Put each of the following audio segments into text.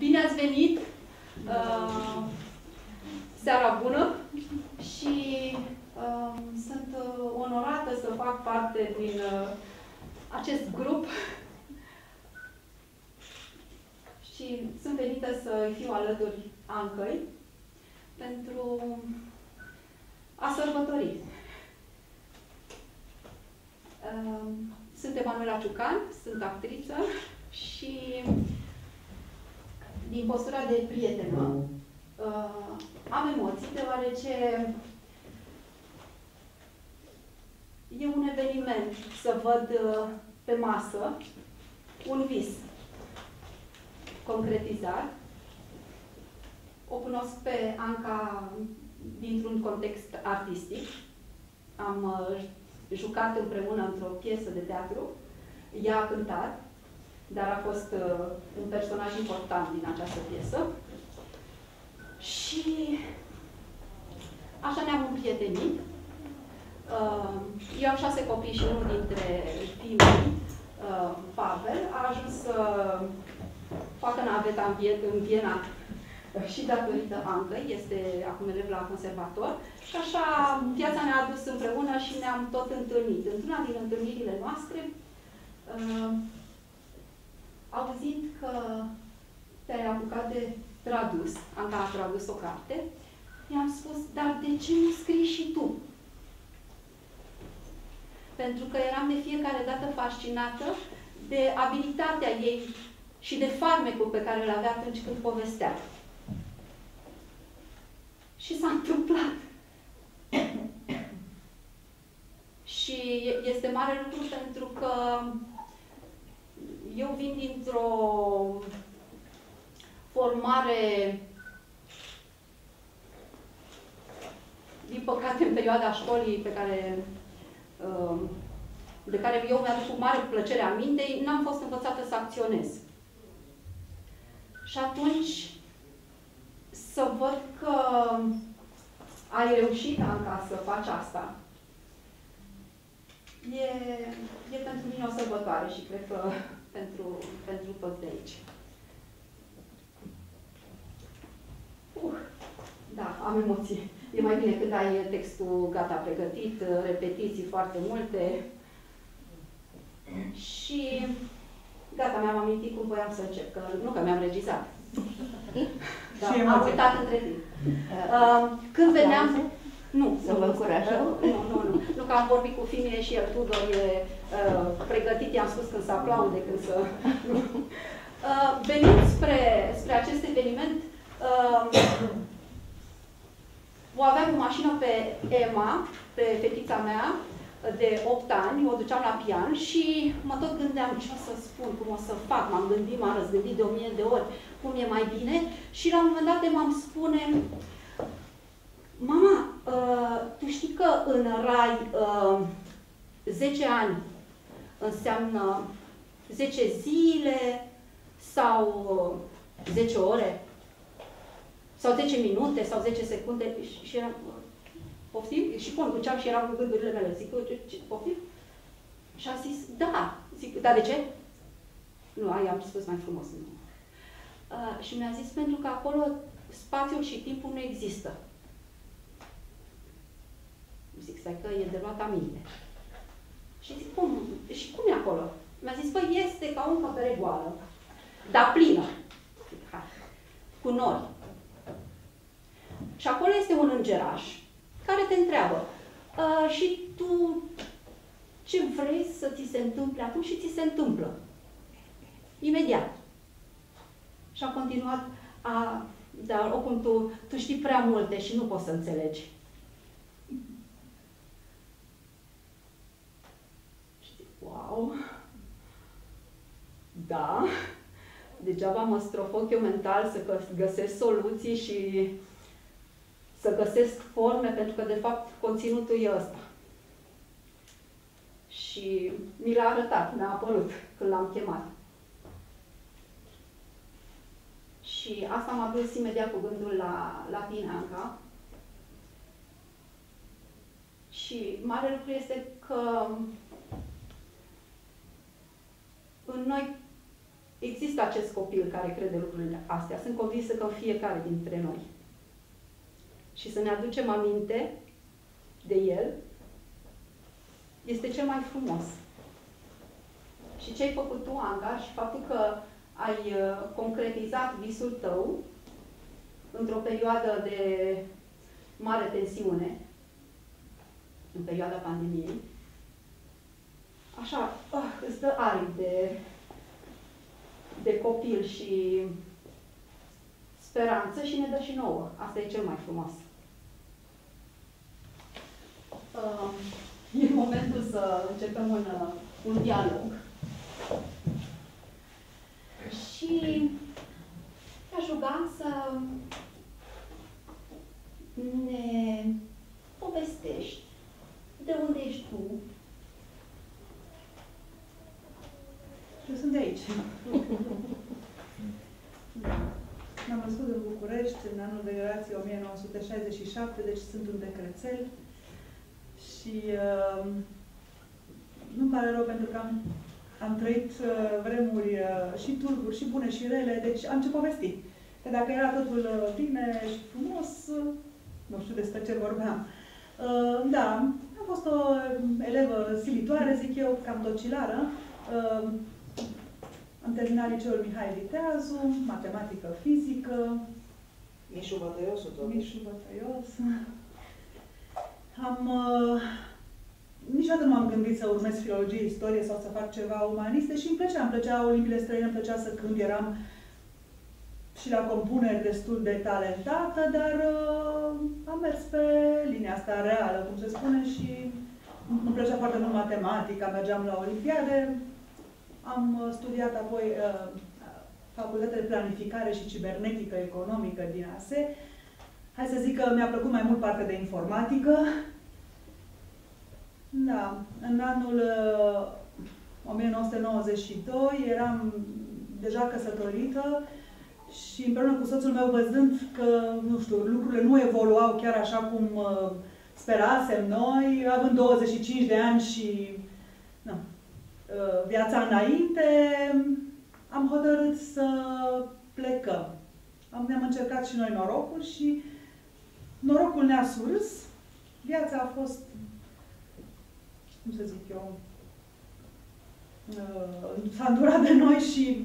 Bine ați venit! Uh, seara bună și uh, sunt uh, onorată să fac parte din uh, acest grup și sunt venită să fiu alături Ancăi pentru a sărbători. Uh, sunt Emanuela Ciucan, sunt actriță și din postura de prietenă uh, am emoții deoarece e un eveniment să văd uh, pe masă un vis concretizat. O cunosc pe Anca dintr-un context artistic. Am uh, jucat împreună într-o piesă de teatru. Ea a cântat, dar a fost uh, un personaj important din această piesă. Și așa ne-am împrietenit. Uh, eu am șase copii și unul dintre fiii, uh, Pavel, a ajuns să facă naveta în, în Viena și datorită Ancăi, este acum elev la conservator. Și așa viața ne-a adus împreună și ne-am tot întâlnit. Într-una din întâlnirile noastre, uh, auzind că te-ai apucat de tradus, Anca a tradus o carte, i-am spus, dar de ce nu scrii și tu? Pentru că eram de fiecare dată fascinată de abilitatea ei și de farmecul pe care îl avea atunci când povestea. Și s-a întâmplat. și este mare lucru pentru că eu vin dintr-o formare din păcate în perioada școlii pe care um, de care eu mi-aduc cu mare plăcere aminte, n-am fost învățată să acționez. Și atunci să văd că ai reușit, Anca, să faci asta, e, e pentru mine o sărbătoare și cred că pentru, pentru toți de aici. Uh, da, am emoții. E mai bine când ai textul gata pregătit, repetiții foarte multe. Și gata, mi-am amintit cum voiam să încep, că nu că mi-am regizat. Da, am uitat între timp. Uh, când veneam... Nu, să vă încurajăm. Nu, nu, nu. Nu că am vorbit cu Fimie și el, Tudor, e uh, pregătit, i-am spus când să aplaude, când să... uh, venind spre, spre acest eveniment, uh, o aveam o mașină pe Emma, pe fetița mea, de 8 ani, o duceam la pian și mă tot gândeam ce o să spun, cum o să fac, m-am gândit, m-am răzgândit de o mie de ori, cum e mai bine? Și la un moment dat m-am spune Mama, uh, tu știi că în rai uh, 10 ani înseamnă 10 zile sau uh, 10 ore sau 10 minute sau 10 secunde și eram, poftim? Și conduceam și eram cu gândurile mele. Zic, ce, poftim? Și a zis, da. Zic, da, de ce? Nu, ai am spus mai frumos. Nu. Uh, și mi-a zis, pentru că acolo spațiul și timpul nu există. Zic, stai că e de luat aminte. Și zic, cum? Și cum e acolo? Mi-a zis, păi este ca o încăpere goală, dar plină. Zic, hai, cu nori. Și acolo este un îngeraș care te întreabă, și tu ce vrei să ți se întâmple acum și ți se întâmplă. Imediat. Și a continuat, a, dar oricum tu, tu știi prea multe și nu poți să înțelegi. Wow, da, degeaba mă strofoc eu mental să găsesc soluții și să găsesc forme, pentru că, de fapt, conținutul e ăsta. Și mi l-a arătat, mi-a apărut când l-am chemat. Și asta m-a dus imediat cu gândul la, la tine, Anca. Și mare lucru este că în noi există acest copil care crede lucrurile astea. Sunt convinsă că în fiecare dintre noi. Și să ne aducem aminte de el este cel mai frumos. Și ce ai făcut tu, Anca, și faptul că ai uh, concretizat visul tău într-o perioadă de mare tensiune, în perioada pandemiei, așa, ah, îți dă aripi de, de copil și speranță și ne dă și nouă. Asta e cel mai frumos. Uh, e momentul să începem un, uh, un dialog. Și aș ruga să ne povestești de unde ești tu. Eu sunt de aici. M-am născut în București în anul de grație 1967, deci sunt un decrețel. Și uh, nu-mi pare rău pentru că am, am trăit uh, vremuri uh, și turburi, și bune și rele, deci am ce povesti. Că dacă era totul uh, bine și frumos, uh, nu știu despre ce vorbeam. Uh, da, am fost o elevă silitoare, zic eu, cam docilară. Uh, am terminat liceul Mihai Viteazu, matematică, fizică. Mișu Bătăiosu, tot. Mișu Bătăios. Am... Uh, niciodată nu m-am gândit să urmez filologie, istorie sau să fac ceva umaniste și îmi plăcea, îmi plăceau limbile străine, îmi plăcea să cânt, eram și la compuneri destul de talentată, dar uh, am mers pe linia asta reală, cum se spune, și îmi plăcea foarte mult matematica, mergeam la olimpiade, am uh, studiat apoi uh, facultatea de planificare și cibernetică economică din ASE. Hai să zic că mi-a plăcut mai mult partea de informatică. Da, în anul uh, 1992 eram deja căsătorită și împreună cu soțul meu văzând că, nu știu, lucrurile nu evoluau chiar așa cum uh, sperasem noi, având 25 de ani și nu, uh, viața înainte, am hotărât să plecăm. Am, ne-am încercat și noi norocul și norocul ne-a surâs. Viața a fost, cum să zic eu, uh, s-a îndurat de noi și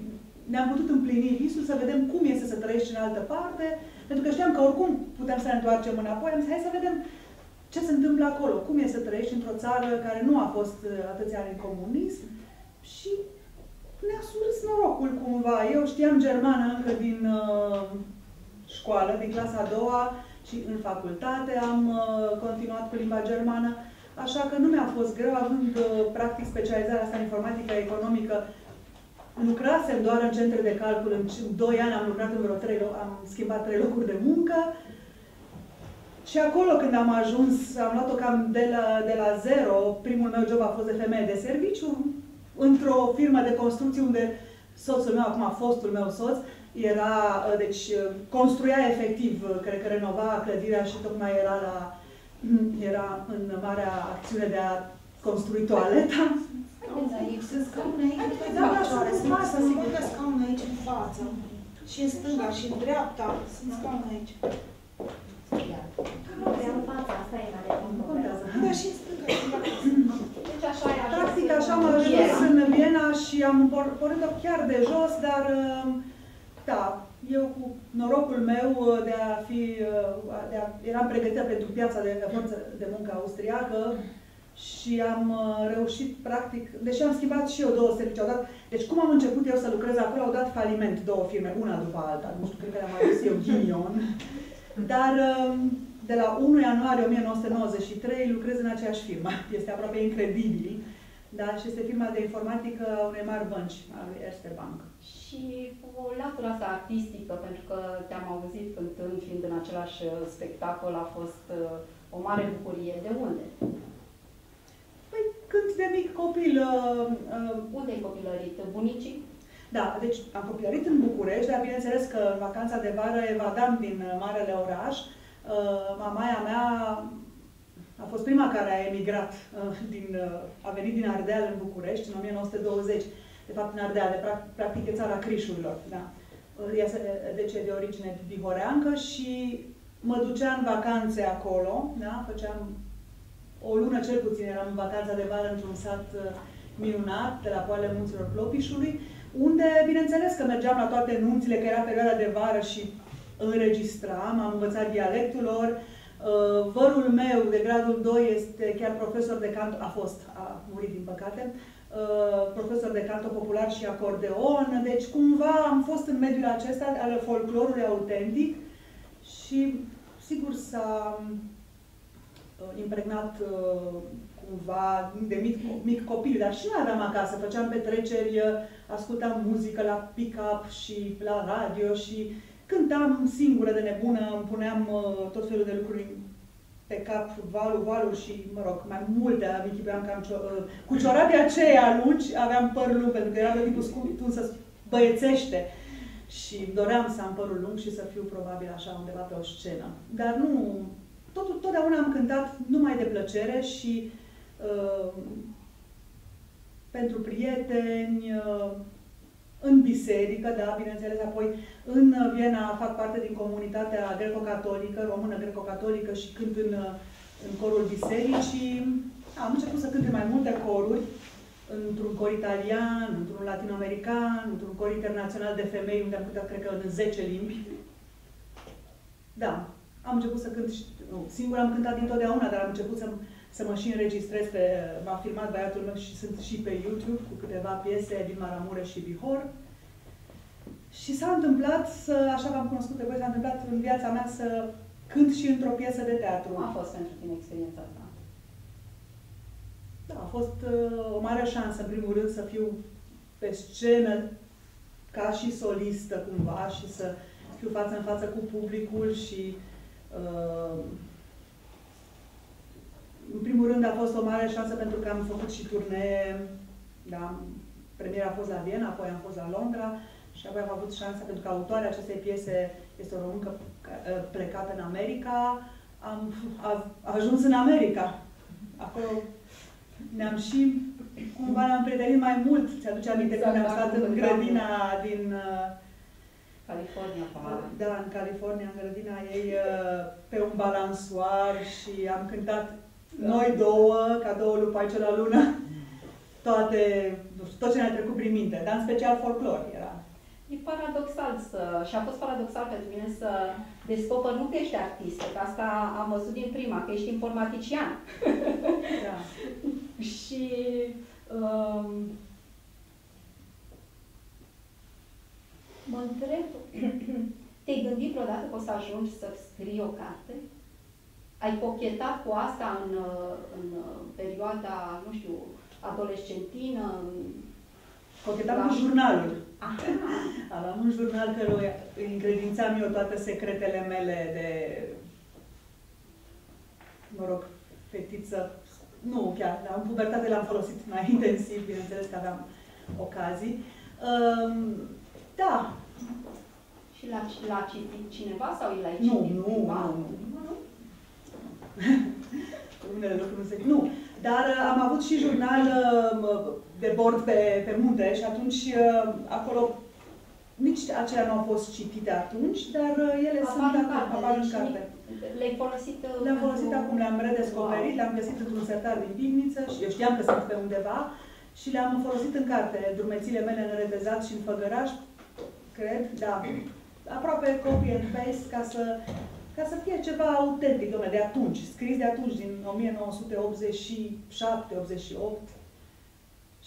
ne-am putut împlini visul, să vedem cum este să trăiești în altă parte, pentru că știam că oricum putem să ne întoarcem înapoi. Am zis, hai să vedem ce se întâmplă acolo, cum e să trăiești într-o țară care nu a fost uh, atâția ani în comunism? Și ne-a surâs norocul cumva. Eu știam germană încă din uh, școală, din clasa a doua și în facultate am uh, continuat cu limba germană, așa că nu mi-a fost greu, având uh, practic specializarea asta în informatică economică, lucrasem doar în centre de calcul, în 2 ani am lucrat în vreo 3 am schimbat 3 locuri de muncă. Și acolo când am ajuns, am luat-o cam de la, de la zero, primul meu job a fost de femeie de serviciu, într-o firmă de construcții unde soțul meu, acum fostul meu soț, era, deci construia efectiv, cred că renova clădirea și tocmai era la, era în marea acțiune de a construi toaleta. Aici, sunt scaune aici, pe da, picioare, sunt să sigur că scaune aici în față. Și în stânga și în dreapta, sunt scaune aici. Da, și în stânga și în Deci așa e Practic așa am ajuns în Viena și am pornit-o chiar de jos, dar da, eu cu norocul meu de a fi, de a, eram pregătită pentru piața de forță de muncă austriacă, și am uh, reușit, practic, deși am schimbat și eu două servicii, au dat, deci cum am început eu să lucrez acolo, au dat faliment două firme, una după alta, nu știu, cred că le-am adus eu ghinion, dar um, de la 1 ianuarie 1993 lucrez în aceeași firmă. Este aproape incredibil, da? și este firma de informatică a unei mari bănci, a lui Erste Bank. Și cu latura asta artistică, pentru că te-am auzit cântând, fiind în același uh, spectacol, a fost uh, o mare bucurie. De unde? Păi când de mic copil... Uh, uh, Unde ai copilărit? Bunicii? Da, deci am copilărit în București, dar bineînțeles că în vacanța de vară evadam din uh, Marele Oraș. Uh, mamaia mea a fost prima care a emigrat, uh, din, uh, a venit din Ardeal în București în 1920. de fapt în Ardeale, practic e țara Crișurilor, da. Ea se, deci de origine vihoreancă și mă ducea în vacanțe acolo, da, făceam o lună cel puțin, eram în vacanța de vară într-un sat uh, minunat, de la poale munților Plopișului, unde, bineînțeles că mergeam la toate nunțile, că era perioada de vară și înregistram, am învățat dialectul lor. Uh, vărul meu de gradul 2 este chiar profesor de canto, a fost, a murit din păcate, uh, profesor de canto popular și acordeon, deci cumva am fost în mediul acesta al folclorului autentic și sigur s-a uh, impregnat cumva de mic, mic copil, dar și noi aveam acasă, făceam petreceri, ascultam muzică la pick-up și la radio și Cântam singură de nebună, îmi puneam uh, tot felul de lucruri pe cap, valul, valul și, mă rog, mai multe, am închipuiam cam cio- uh, cu ciorapii aceia lungi, aveam păr lung, pentru că era de tipul scurt, să băiețește. Și doream să am părul lung și să fiu probabil așa undeva pe o scenă. Dar nu, tot, totdeauna am cântat numai de plăcere și uh, pentru prieteni, uh, în biserică, da, bineînțeles, apoi în Viena fac parte din comunitatea greco-catolică, română greco-catolică și cânt în, în corul bisericii. Am început să cânt în mai multe coruri, într-un cor italian, într-un latinoamerican, într-un cor internațional de femei, unde am cântat, cred că, în 10 limbi. Da, am început să cânt, nu, singur am cântat dintotdeauna, dar am început să, să mă și înregistrez pe, m-a filmat băiatul meu și sunt și pe YouTube cu câteva piese din Maramure și Bihor. Și s-a întâmplat să, așa v-am cunoscut pe voi, s-a întâmplat în viața mea să cânt și într-o piesă de teatru. Cum a fost pentru tine experiența asta? Da, a fost uh, o mare șansă, în primul rând, să fiu pe scenă ca și solistă cumva și să fiu față în față cu publicul și uh, în primul rând a fost o mare șansă pentru că am făcut și turnee, da, premiera a fost la Viena, apoi am fost la Londra, și apoi am avut șansa, pentru că autoarea acestei piese este o româncă ă, plecată în America, am a, a ajuns în America. Acolo ne-am și cumva ne-am prietenit mai mult. Ți-aduce aminte exact, când am stat în grădina din... Ă, California, Da, în California, în grădina ei, ă, pe un balansoar și am cântat da. Noi două, ca două lupaice la lună, toate, nu știu, tot ce ne-a trecut prin minte, dar în special folclor era. E paradoxal să, și a fost paradoxal pentru mine să descoper nu că ești artistă, că asta am văzut din prima, că ești informatician. Da. și um, mă întreb, te-ai gândit vreodată că o să ajungi să scrii o carte? Ai pochetat cu asta în, în perioada, nu știu, adolescentină? Pochetam cu jurnalul. Aveam un jurnal căruia îi încredințam eu toate secretele mele de, mă rog, fetiță. Nu chiar, dar în pubertate l-am folosit mai intensiv, bineînțeles că aveam ocazii. Um, da. Și l-a, l-a citit cineva sau l-ai citit nu, nu, Nu, nu. Unele lucruri nu se... Nu, dar uh, am avut și jurnal uh, de bord pe, pe munte și atunci uh, acolo nici acelea nu au fost citite atunci, dar ele apar sunt acum, carte, apar în deci carte. Le-ai folosit Le-am folosit acum, le-am redescoperit, wow. le-am găsit într-un sertar din pivniță și eu știam că sunt pe undeva și le-am folosit în carte, drumețile mele în redezat și în făgăraș, cred, da, aproape copy and paste ca să ca să fie ceva autentic, domnule, de atunci, scris de atunci, din 1987-88.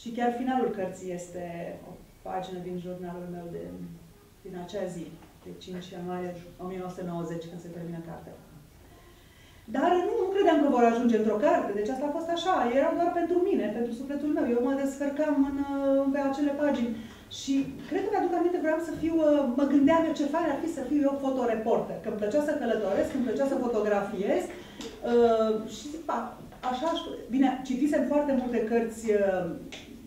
Și chiar finalul cărții este o pagină din jurnalul meu de, din acea zi, de 5 ianuarie 1990, când se termină cartea. Dar nu, nu credeam că vor ajunge într-o carte, deci asta a fost așa, era doar pentru mine, pentru sufletul meu. Eu mă descărcam în, pe acele pagini. Și cred că mi-aduc aminte, vreau să fiu, uh, mă gândeam eu ce fain ar fi să fiu eu fotoreporter, că îmi plăcea să călătoresc, îmi plăcea să fotografiez uh, și zic, pa, așa, bine, citisem foarte multe cărți, uh,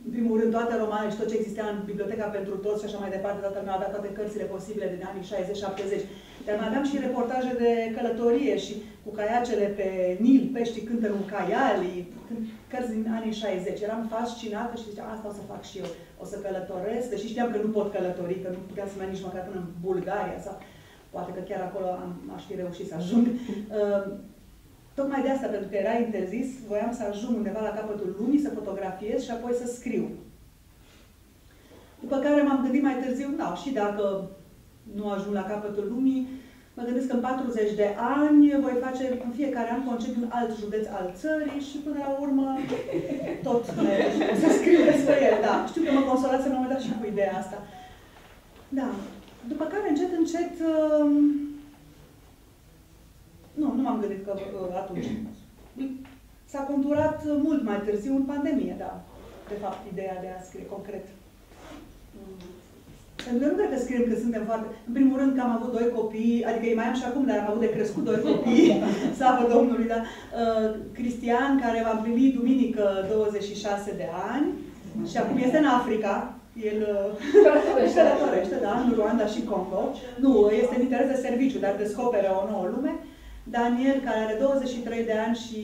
în primul rând toate romane și tot ce exista în Biblioteca pentru Toți și așa mai departe, toată lumea avea toate cărțile posibile din anii 60-70, Dar mai aveam și reportaje de călătorie și cu caiacele pe Nil, peștii cântă în caiali, cărți din anii 60. Eram fascinată și ziceam, asta o să fac și eu. O să călătoresc, deși știam că nu pot călători, că nu puteam să merg nici măcar până în Bulgaria sau poate că chiar acolo am, aș fi reușit să ajung. Uh, tocmai de asta, pentru că era interzis, voiam să ajung undeva la capătul lumii, să fotografiez și apoi să scriu. După care m-am gândit mai târziu, da, și dacă nu ajung la capătul lumii, mă gândesc că în 40 de ani voi face în fiecare an concediu în alt județ al țării și până la urmă tot merg o să scriu despre el. Da, știu că mă consolați în moment dat și cu ideea asta. Da. După care, încet, încet, uh, nu, nu m-am gândit că uh, atunci. S-a conturat mult mai târziu în pandemie, da. De fapt, ideea de a scrie concret. Pentru că nu cred că scriem că suntem foarte... În primul rând că am avut doi copii, adică îi mai am și acum, dar am avut de crescut doi copii, slavă Domnului, da? Uh, Cristian, care va împlini duminică 26 de ani și acum este în Africa, el uh, călătorește, da, în Rwanda și Congo. Nu, este în interes de serviciu, dar descoperă o nouă lume. Daniel, care are 23 de ani și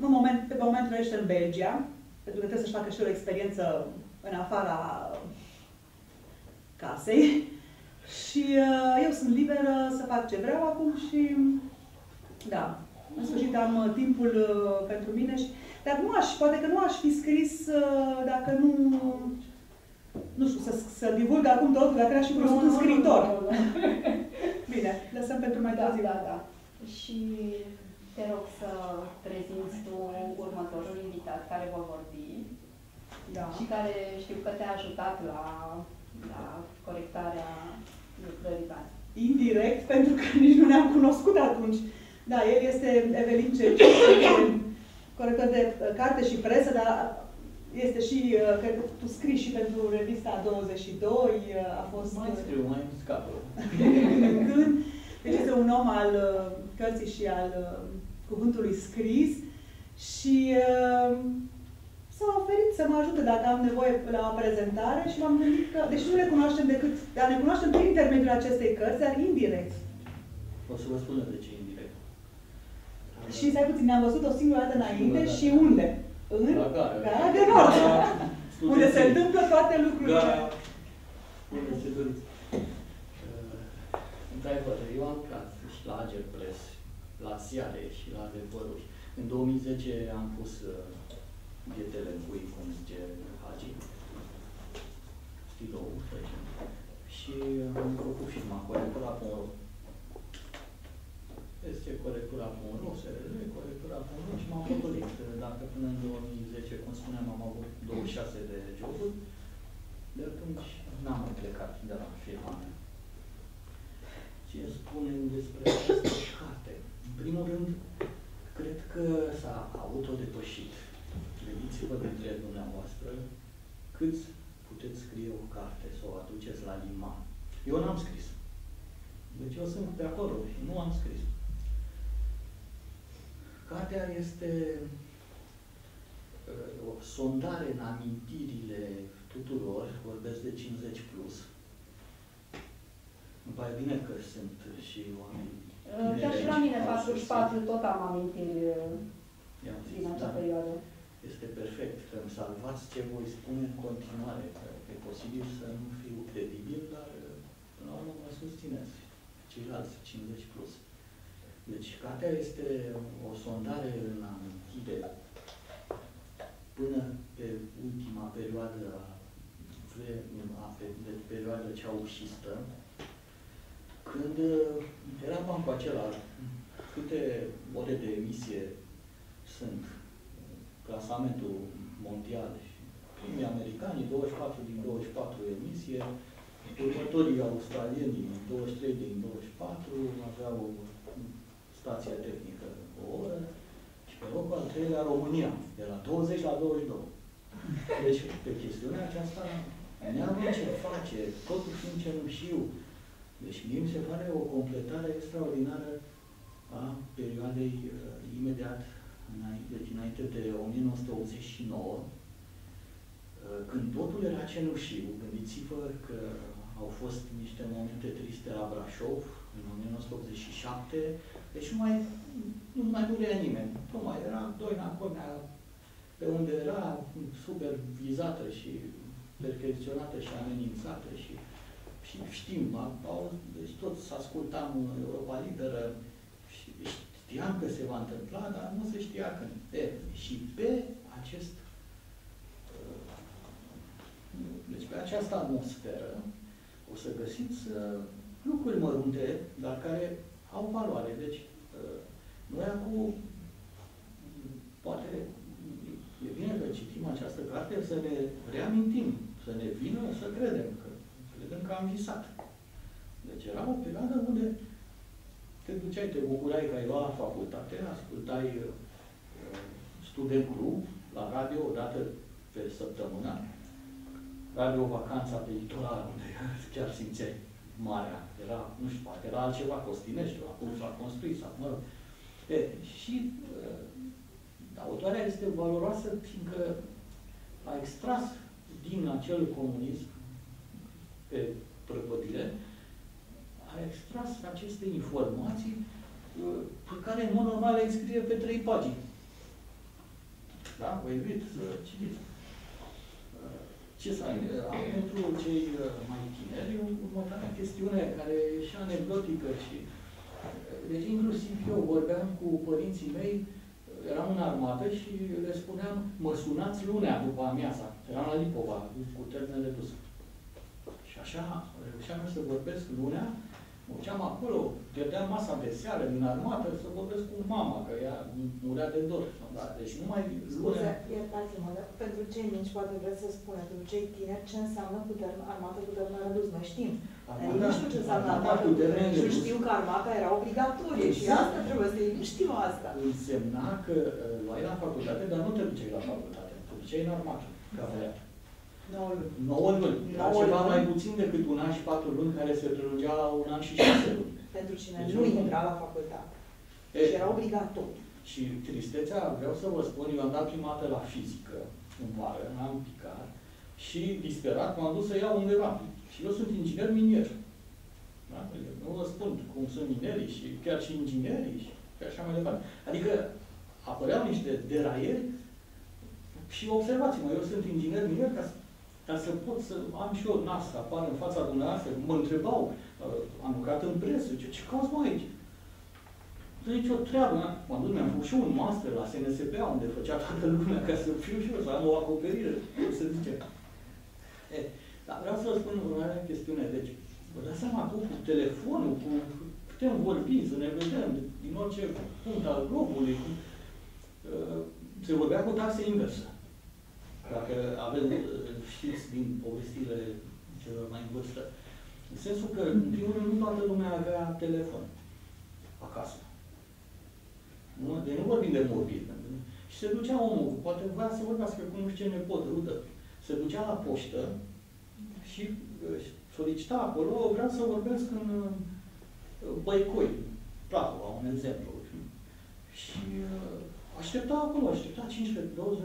în moment, pe moment trăiește în Belgia, pentru că trebuie să-și facă și o experiență în afara casei. Și uh, eu sunt liberă să fac ce vreau acum și da, în sfârșit am uh, timpul uh, pentru mine și dar nu aș, poate că nu aș fi scris uh, dacă nu nu știu, să, să divulg acum totul, dacă aș fi vrut un scriitor. Bine, lăsăm pentru mai da, Da, da. Și te rog să prezinți tu următorul invitat care va vorbi da. și care știu că te-a ajutat la la corectarea lucrării tale. Indirect, pentru că nici nu ne-am cunoscut atunci. Da, el este Evelin Ceci, corector de uh, carte și presă, dar este și, uh, cred că tu scrii și pentru revista 22, uh, a fost... Mai scriu, mai scapă. deci este un om al cărții și al cuvântului scris și s-a oferit să mă ajute dacă am nevoie la o prezentare și m-am gândit că, deși nu le cunoaștem decât, dar ne cunoaștem prin intermediul acestei cărți, dar indirect. O să vă spun de ce indirect. Și stai puțin, ne-am văzut o singură dată înainte și unde? În Gara de Nord. unde se întâmplă toate lucrurile. Da. Unde se doriți. Uh, într-adevăr, eu am lucrat și la Ager Press, la ziare și la adevăruri. În 2010 am pus uh, bietele în cui, cum zice Hagi, stilou, să zicem. Și am făcut firma corectura.ro. Este corectura.ro, SRL, corectura.ro și m-am potolit. Dacă până în 2010, cum spuneam, am avut 26 de joburi, de atunci n-am mai plecat de la firma mea. Ce spunem despre această carte? În primul rând, cred că s-a autodepășit Gândiți-vă dintre dumneavoastră câți puteți scrie o carte să o aduceți la liman. Eu n-am scris. Deci eu sunt pe acolo și nu am scris. Cartea este uh, o sondare în amintirile tuturor, vorbesc de 50 plus. Îmi pare bine că sunt și oameni uh, Chiar și la mine 44 tot am amintiri uh, din acea da. perioadă este perfect, că îmi salvați ce voi spune în continuare. Că e posibil să nu fiu credibil, dar până la urmă mă susțineți. Ceilalți 50 plus. Deci, cartea este o sondare în amintire până pe ultima perioadă a de perioadă ceaușistă, când era bancul acela, câte ore de emisie sunt clasamentul mondial și primii americani, 24 din 24 emisie, următorii australieni din 23 din 24 aveau o stație tehnică o oră și pe locul al treilea România, de la 20 la 22. Deci, pe chestiunea aceasta, neamul ce face, totul fiind cenușiu. Deci, mie mi se pare o completare extraordinară a perioadei uh, imediat deci înainte de 1989, uh, când totul era cenușiu, gândiți-vă că au fost niște momente triste la Brașov, în 1987, deci nu mai, nu mai murea nimeni. Tocmai era Doina Cornea pe unde era super vizată și percheziționată și amenințată și, și știm, au, deci toți ascultam Europa Liberă și știam că se va întâmpla, dar nu se știa când. E, și pe acest deci pe această atmosferă o să găsiți uh, lucruri mărunte, dar care au valoare. Deci, uh, noi acum, poate e bine că citim această carte să ne reamintim, să ne vină să credem, că credem că am visat. Deci era o perioadă unde te duceai, te bucurai că ai luat la facultate, ascultai uh, student club la radio o dată pe săptămână, Radio Vacanța pe litoral, unde chiar simțeai marea. Era, nu știu, poate era altceva, Costinești, acum s-a construit, sau mă rog. E, și uh, autoarea este valoroasă fiindcă a extras din acel comunism pe prăpădire, a extras aceste informații uh, pe care, în mod normal, le scrie pe trei pagini. Da? Vă invit să citiți ce să ai, pentru cei uh, mai tineri, următoarea chestiune care e și anecdotică și uh, deci inclusiv eu vorbeam cu părinții mei, eram în armată și le spuneam, mă sunați lunea după amiaza. Eram la Lipova, cu termenele dus. Și așa reușeam să vorbesc lunea Mă duceam acolo, dădeam masa de seară din armată să vorbesc cu mama, că ea murea de dor. Da, deci nu mai... Scuze, iertați-mă, dar pentru cei mici poate vreți să spuneți, pentru cei tineri, ce înseamnă cu termen, armată cu termen redus? Noi știm. Armata, nu știu ce înseamnă armată cu termen redus. Știu că armata era obligatorie și exact. asta trebuie să ei nu știu asta. Însemna că uh, luai la facultate, dar nu te duceai la facultate, te duceai în armată, ca 9 luni. 9 luni. Era ceva mai puțin decât un an și patru luni care se prelungea la un an și șase luni. Pentru cine deci nu intra la facultate. E, și era obligatoriu. Și tristețea, vreau să vă spun, eu am dat prima dată la fizică în vară, am picat și disperat m-am dus să iau undeva. Și eu sunt inginer minier. Da? Nu vă spun cum sunt minerii și chiar și inginerii și așa mai departe. Adică apăreau niște deraieri și observați-mă, eu sunt inginer minier ca să ca să pot să am și eu nas să apar în fața dumneavoastră. Mă întrebau, uh, am lucrat în presă, ce, ce cauți mai aici? Zice, o treabă, m-am dus, mi-am făcut și un master la SNSP, unde făcea toată lumea ca să fiu și eu, să am o acoperire, cum se zice. E, dar vreau să vă spun o chestiune. Deci, vă dați seama acum cu telefonul, cu putem vorbi, să ne vedem din orice punct al globului. Cu, uh, se vorbea cu taxe inversă. Dacă avem, știți din povestile celor mai în vârstă, în sensul că, în primul rând, nu toată lumea avea telefon acasă. Nu, deci nu vorbim de mobil. Și se ducea omul, poate vrea să vorbească cu nu știu ce nepot, rudă. Se ducea la poștă și solicita acolo, vreau să vorbesc în uh, Băicoi, Prahova, un exemplu. Și uh, aștepta acolo, aștepta 15, 20,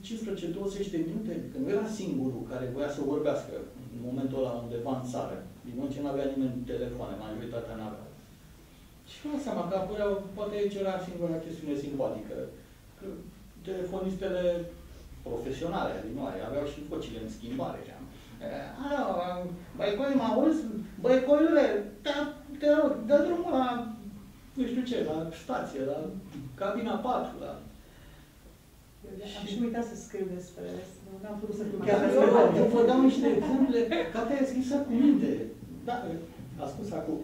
15, 20 de minute, că nu era singurul care voia să vorbească în momentul ăla undeva în țară. Din moment ce nu avea nimeni telefoane, majoritatea nu avea. Și mi seama că apăreau, poate aici era singura chestiune simpatică, că telefonistele profesionale din noi aveau și vocile în schimbare. Alo, băicoi, mă auzi? Băicoiule, te, te rog, dă drumul la, nu știu ce, la stație, la cabina 4, da. Am și uitat să scriu despre Nu am putut să scriu chiar despre Eu vă dau niște exemple. Cartea e scrisă cu minte. Da, a spus acum.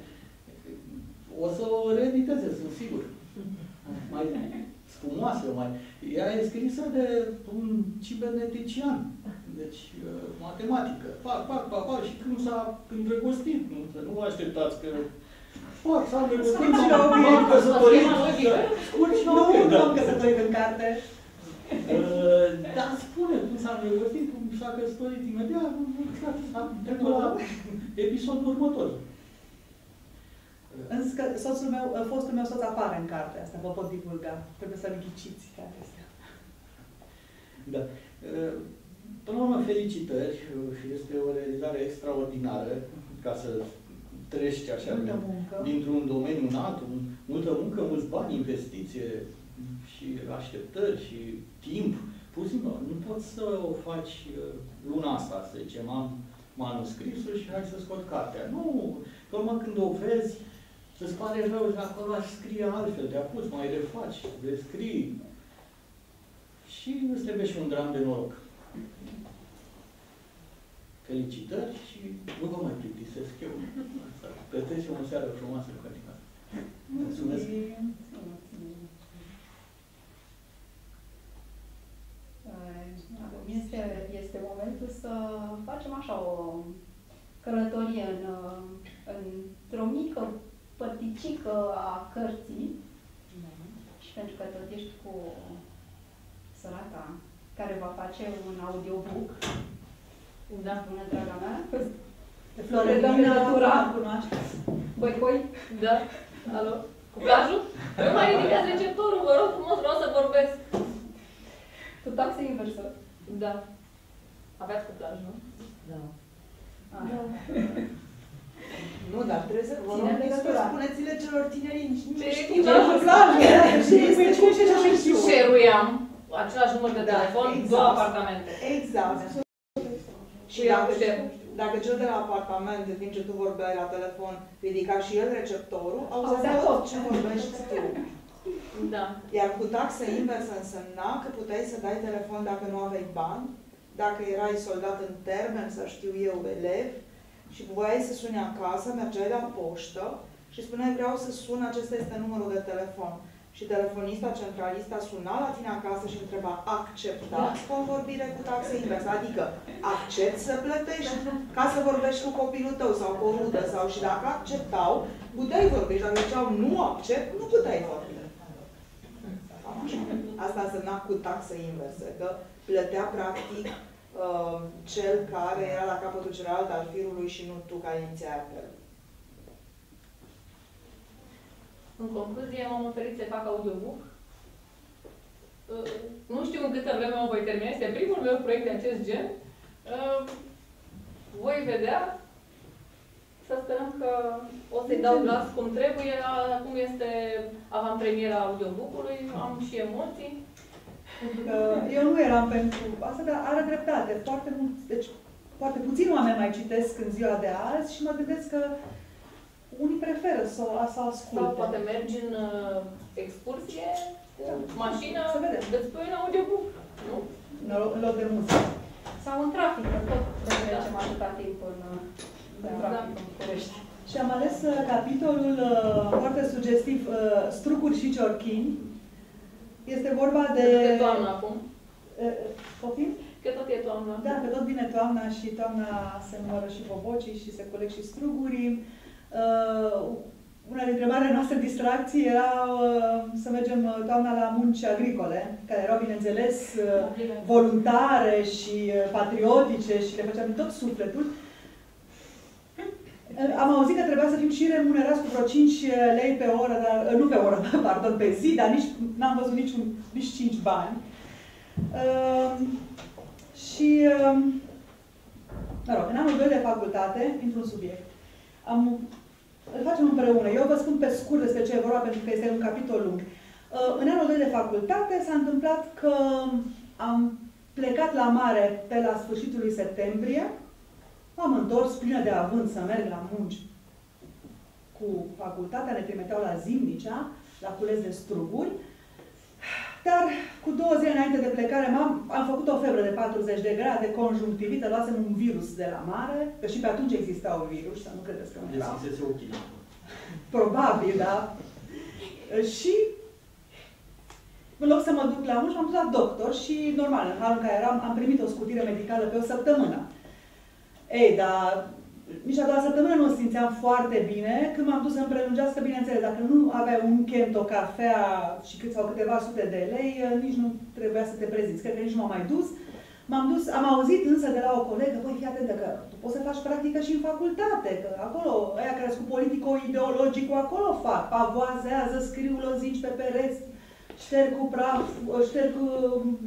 O să o reediteze, sunt sigur. Mai spumoasă, mai... Ea e scrisă de un cibernetician. Deci, uh, matematică. Pac, pac, pac, pac. Și când s-a îndrăgostit, nu, să nu vă așteptați că Poți să am Scurt și la obiect. M-am căsătorit. Scurt și la obiect. Nu am căsătorit în carte. Uh, dar spune cum s-a negociat, cum s-a căsătorit imediat, am trecut la episodul următor. Însă că soțul meu, fostul meu soț apare în carte asta, vă pot divulga. Trebuie să-l ghiciți cartea asta. Da. Uh, până la urmă, felicitări și este o realizare extraordinară ca să treci așa Multă muncă. dintr-un domeniu în altul, multă muncă, mulți bani, investiție și așteptări și timp. Pur și simplu, nu poți să o faci uh, luna asta, să zicem, am manuscrisul și hai să scot cartea. Nu, pe urmă când o vezi, îți pare rău și acolo aș scrie altfel, te apuci, mai refaci, vei scrii. Și îți trebuie și un dram de noroc. Felicitări și nu vă mai plictisesc eu. Plătesc o seară frumoasă în continuare. Mulțumesc! Acum este, este momentul să facem așa o călătorie în, într-o mică părticică a cărții și pentru că tot ești cu sărata care va face un audiobook. Da. Bună, draga mea. De Florentina, am cunoașteți. Băi, coi? Da. Alo? Cu plajul? Nu mai ridicați receptorul, vă rog frumos, vreau să vorbesc. Cu taxe inversă. Da. Aveați cu plaj, nu? Da. Ah. da. Nu, dar trebuie să vă rog să spuneți-le celor tineri, nici nu știu. Ce cu plajul? Și cu ce și știu. Share-uiam același număr de Da, telefon, exact. două apartamente. Exact. Și Cu ea dacă, share. dacă cel de la apartament, în timp ce tu vorbeai la telefon, ridica și el receptorul, auzea Auzea tot tot. ce vorbești tu. Da. Iar cu taxă inversă însemna că puteai să dai telefon dacă nu aveai bani, dacă erai soldat în termen, să știu eu, elev, și voiai să suni acasă, mergeai la poștă și spuneai vreau să sun, acesta este numărul de telefon. Și telefonista, centralista suna la tine acasă și întreba acceptați convorbire cu taxă inversă, adică accept să plătești ca să vorbești cu copilul tău sau cu o rudă sau și dacă acceptau, puteai vorbi și dacă ziceau nu accept, nu puteai vorbi. Cam așa. Asta însemna cu taxă inversă, că plătea practic uh, cel care era la capătul celălalt al firului și nu tu care inițiai apelul. În concluzie, m-am oferit să fac audiobook. Uh, Nu știu în câtă vreme o voi termina, este primul meu proiect de acest gen. Uh, Voi vedea. Să sperăm că o să-i dau glas cum trebuie. Acum este avantpremiera audiobook-ului, am și emoții. Uh, Eu nu eram pentru asta, dar are dreptate. Foarte mult, deci foarte puțini oameni mai citesc în ziua de azi și mă gândesc că unii preferă să, să Sau asculte. poate mergi în uh, excursie cu mașină, Să vedem. îți pui un audiobook. Nu? În loc, în loc de muzică. Sau în trafic, că tot Da. petrecem atâta timp în, în Da. trafic în București. Și am ales uh, capitolul uh, foarte sugestiv, uh, Strucuri și ciorchini. Este vorba de... Că tot e toamnă acum. Uh, Poftim? Că tot e toamnă. Da, că tot vine toamna și toamna se numără și bobocii și se coleg și strugurii. Uh, una dintre marile noastre distracții era uh, să mergem uh, toamna la munci agricole, care erau, bineînțeles, uh, voluntare și uh, patriotice și le făceam din tot sufletul. Uh, Am auzit că trebuia să fim și remunerați cu vreo 5 lei pe oră, dar, uh, nu pe oră, pardon, pe zi, dar nici n-am văzut niciun, nici 5 bani. Uh, și, uh, mă rog, în anul 2 de facultate, într-un subiect, am, îl facem împreună. Eu vă spun pe scurt despre ce e vorba, pentru că este un capitol lung. Uh, În anul 2 de facultate s-a întâmplat că am plecat la mare pe la sfârșitul lui septembrie, m-am întors plină de avânt să merg la munci cu facultatea, ne trimiteau la Zimnicea, la cules de struguri, dar cu două zile înainte de plecare am am făcut o febră de 40 de grade, conjunctivită, luasem un virus de la mare, că și pe atunci exista un virus, să nu credeți că nu era. Deschisese ochii. Probabil, da. Și în loc să mă duc la munci, m-am dus la doctor și, normal, în halul în care eram, am primit o scutire medicală pe o săptămână. Ei, dar nici a doua săptămână nu o simțeam foarte bine. Când m-am dus să-mi prelungească, bineînțeles, dacă nu aveai un chent, o cafea și cât sau câteva sute de lei, nici nu trebuia să te prezinți. Cred că nici nu m-am mai dus. M-am dus, am auzit însă de la o colegă, băi, fii atentă că tu poți să faci practică și în facultate, că acolo, aia care sunt cu politico-ideologicul, acolo fac, pavoazează, scriu lozinci pe pereți, șterg cu praf, șterg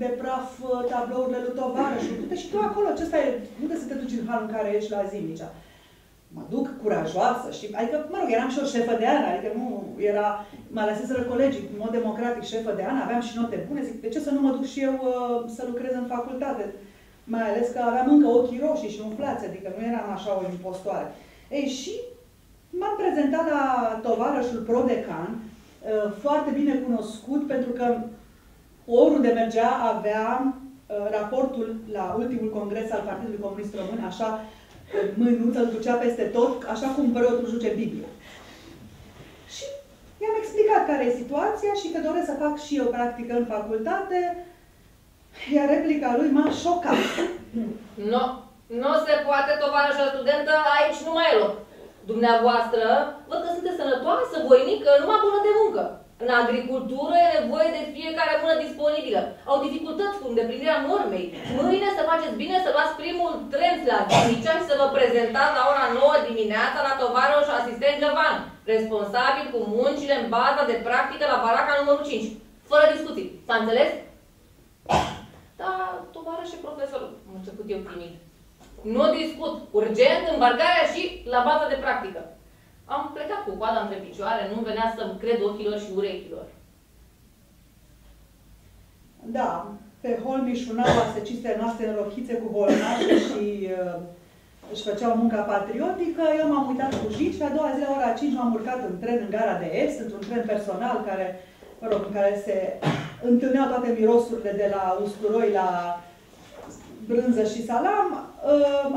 de praf tablourile lui tovară și du și tu acolo, ce stai, nu trebuie să te duci în halul în care ești la Zimnicea. mă duc curajoasă și, adică, mă rog, eram și o șefă de an, adică nu era, mă aleseseră colegii, în mod democratic, șefă de an, aveam și note bune, zic, de ce să nu mă duc și eu uh, să lucrez în facultate? Mai ales că aveam încă ochii roșii și umflați, adică nu eram așa o impostoare. Ei, și m-am prezentat la tovarășul prodecan, uh, foarte bine cunoscut, pentru că oriunde mergea avea uh, raportul la ultimul congres al Partidului Comunist Român, așa mânuță îl ducea peste tot, așa cum preotul duce Biblia. Și i-am explicat care e situația și că doresc să fac și eu practică în facultate, iar replica lui m-a șocat. Nu, nu se poate, tovarășă studentă, aici nu mai e loc. Dumneavoastră, văd că sunteți sănătoasă, voinică, numai bună de muncă. În agricultură e nevoie de fiecare mână disponibilă. Au dificultăți cu îndeplinirea normei. Mâine să faceți bine să luați primul tren la Ghinicea și să vă prezentați la ora 9 dimineața la tovarăș asistent Găvan, responsabil cu muncile în baza de practică la baraca numărul 5. Fără discuții. S-a înțeles? Da, tovarăș și profesor, am început eu timid. Nu discut. Urgent, îmbarcarea și la baza de practică. Am plecat cu coada între picioare, nu venea să-mi cred ochilor și urechilor. Da, pe hol mișunau asecistele noastre în rochițe cu bolnașe și uh, își făceau munca patriotică. Eu m-am uitat cu jici și a doua zi, la ora 5, m-am urcat în tren în gara de est, într-un tren personal care, mă rog, în care se întâlneau toate mirosurile de la usturoi la brânză și salam,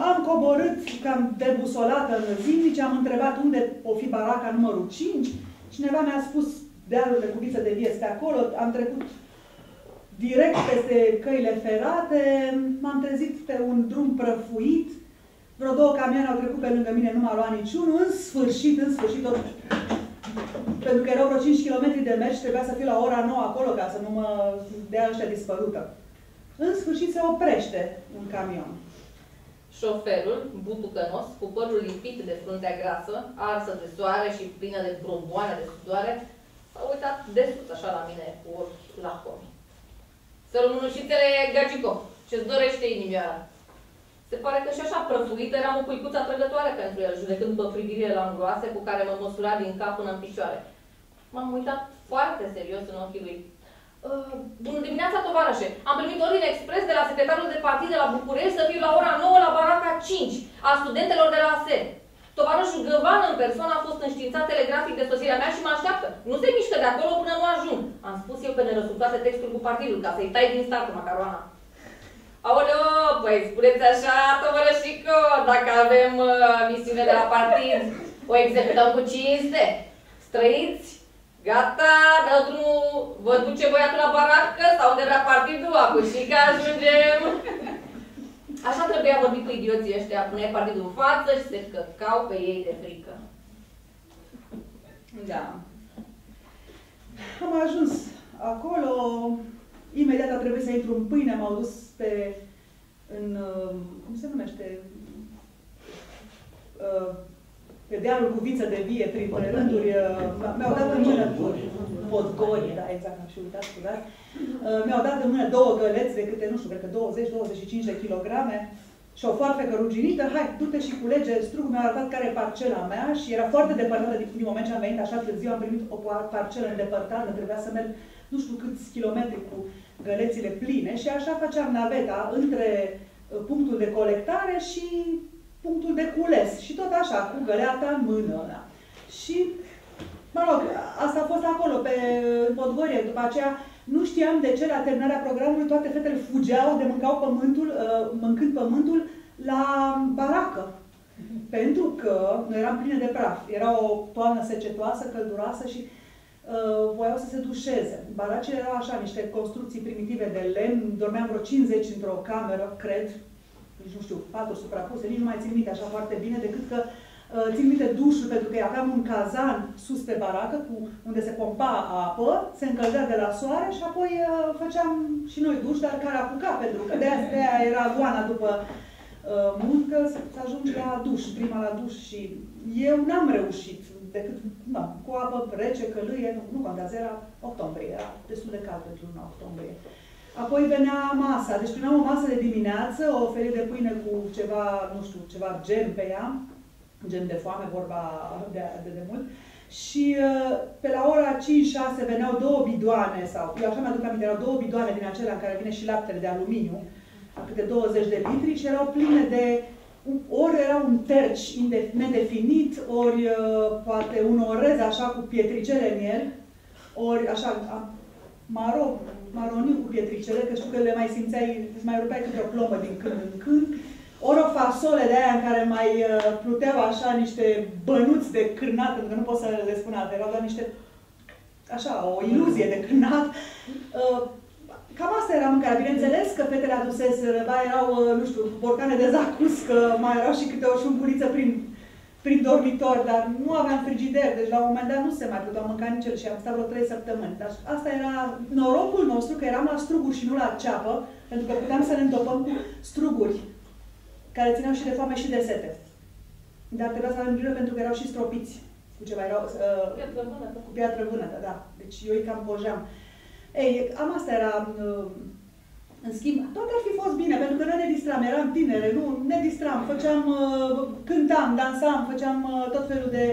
am coborât cam debusolată în zilnice, am întrebat unde o fi baraca numărul 5, cineva mi-a spus dealurile cu viță de vie este acolo, am trecut direct peste căile ferate, m-am trezit pe un drum prăfuit, vreo două camioane au trecut pe lângă mine, nu m-a luat niciunul, în sfârșit, în sfârșit, tot, pentru că erau vreo 5 km de mers și trebuia să fiu la ora 9 acolo ca să nu mă dea ăștia dispărută. În sfârșit se oprește un camion. Șoferul, butucănos, cu părul lipit de fruntea grasă, arsă de soare și plină de bromboane de sudoare, s-a uitat de sus așa la mine cu ochi lacomi. Sărmânușitele Gagico, ce-ți dorește inimioara? Se pare că și așa prăfuită eram o cuicuță atrăgătoare pentru el, judecând pe privirile la îngroase cu care mă măsura din cap până în picioare. M-am uitat foarte serios în ochii lui. Uh, bună dimineața, tovarășe! Am primit ordine expres de la secretarul de partid de la București să fiu la ora 9 la baraca 5 a studentelor de la ASE. Tovarășul Găvan în persoană a fost înștiințat telegrafic de sosirea mea și mă așteaptă. Nu se mișcă de acolo până nu ajung. Am spus eu pe nerăsultate textul cu partidul, ca să-i tai din start cu macaroana. Aoleo, păi spuneți așa, tovărășico, dacă avem uh, misiune de la partid, o executăm cu cinste. Străiți, Gata, dă drumul, vă duce băiatul la baracă sau unde vrea partidul, acum și că ajungem. Așa trebuia vorbit cu idioții ăștia, puneai partidul în față și se căcau pe ei de frică. Da. Am ajuns acolo, imediat a trebuit să intru în pâine, m-au dus pe, în, uh, cum se numește, uh, pe dealul cu viță de vie, prin rânduri, uh, mi-au dat în mână podgori, da, exact, am și uitat, scuzați. Uh, mi-au dat în mână două găleți de câte, nu știu, cred că 20-25 de kilograme și o foarfecă ruginită, hai, du-te și culege strugul, mi-a arătat care e parcela mea și era foarte depărtată din, din moment ce am venit așa târziu, am primit o parcelă îndepărtată, trebuia să merg nu știu câți kilometri cu gălețile pline și așa făceam naveta între uh, punctul de colectare și punctul de cules. Și tot așa, cu găleata în mână. Da. Și, mă rog, asta a fost acolo, pe Podgorie. După aceea, nu știam de ce la terminarea programului toate fetele fugeau de mâncau pământul, uh, mâncând pământul la baracă. Pentru că noi eram pline de praf. Era o toamnă secetoasă, călduroasă și uh, voiau să se dușeze. Baracele erau așa, niște construcții primitive de lemn, dormeam vreo 50 într-o cameră, cred, nici nu știu, patru suprapuse, nici nu mai țin minte așa foarte bine, decât că uh, țin minte dușul, pentru că aveam un cazan sus pe baracă, cu, unde se pompa apă, se încălzea de la soare și apoi uh, făceam și noi duș, dar care apuca, pentru că de aia era goana după uh, muncă să, să ajungi la duș, prima la duș și eu n-am reușit decât na, cu apă rece, călâie, nu, nu contează, era octombrie, era destul de cald pentru luna octombrie. Apoi venea masa. Deci primeam o masă de dimineață, o felie de pâine cu ceva, nu știu, ceva gem pe ea. gen de foame, vorba de, de, de mult. Și uh, pe la ora 5-6 veneau două bidoane, sau eu așa mi-aduc aminte, erau două bidoane din acelea în care vine și laptele de aluminiu, câte 20 de litri și erau pline de ori era un terci nedefinit, ori uh, poate un orez așa cu pietricele în el, ori așa, maro, maroniu cu pietricele, că știu că le mai simțeai, îți mai rupeai câte o plombă din când în când, ori o fasole de aia în care mai uh, pluteau așa niște bănuți de cârnat, pentru că nu pot să le spun altfel, erau doar niște, așa, o iluzie de cârnat. Uh, cam asta era mâncarea. Bineînțeles că fetele aduseseră, ba erau, uh, nu știu, borcane de zacus, că mai erau și câte o șumburiță prin, prin dormitor, dar nu aveam frigider, deci la un moment dat nu se mai puteau mânca nici el și am stat vreo trei săptămâni. Dar asta era norocul nostru, că eram la struguri și nu la ceapă, pentru că puteam să ne întopăm cu struguri care țineau și de foame și de sete. Dar trebuia să avem grijă pentru că erau și stropiți cu ceva, erau uh, Piatră vânătă. cu piatră vânătă, da. Deci eu îi cam bojeam. Ei, am asta era, uh, în schimb, toate ar fi fost bine, pentru că noi ne distram, eram tinere, nu, ne distram, făceam, uh, cântam, dansam, făceam uh, tot felul de...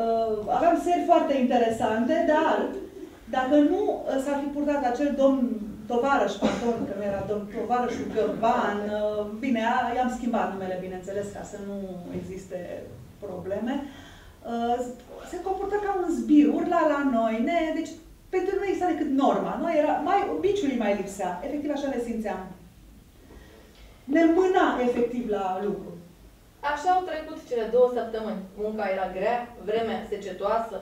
Uh, aveam seri foarte interesante, dar dacă nu uh, s-ar fi purtat acel domn tovarăș Paton, că nu era domn tovarășul Gărban, uh, bine, i-am schimbat numele, bineînțeles, ca să nu existe probleme, uh, se comportă ca un zbir, urla la noi, ne, deci pentru noi exista decât norma, noi era, mai, biciului mai lipsea, efectiv așa le simțeam. Ne mâna efectiv la lucru. Așa au trecut cele două săptămâni. Munca era grea, vremea secetoasă,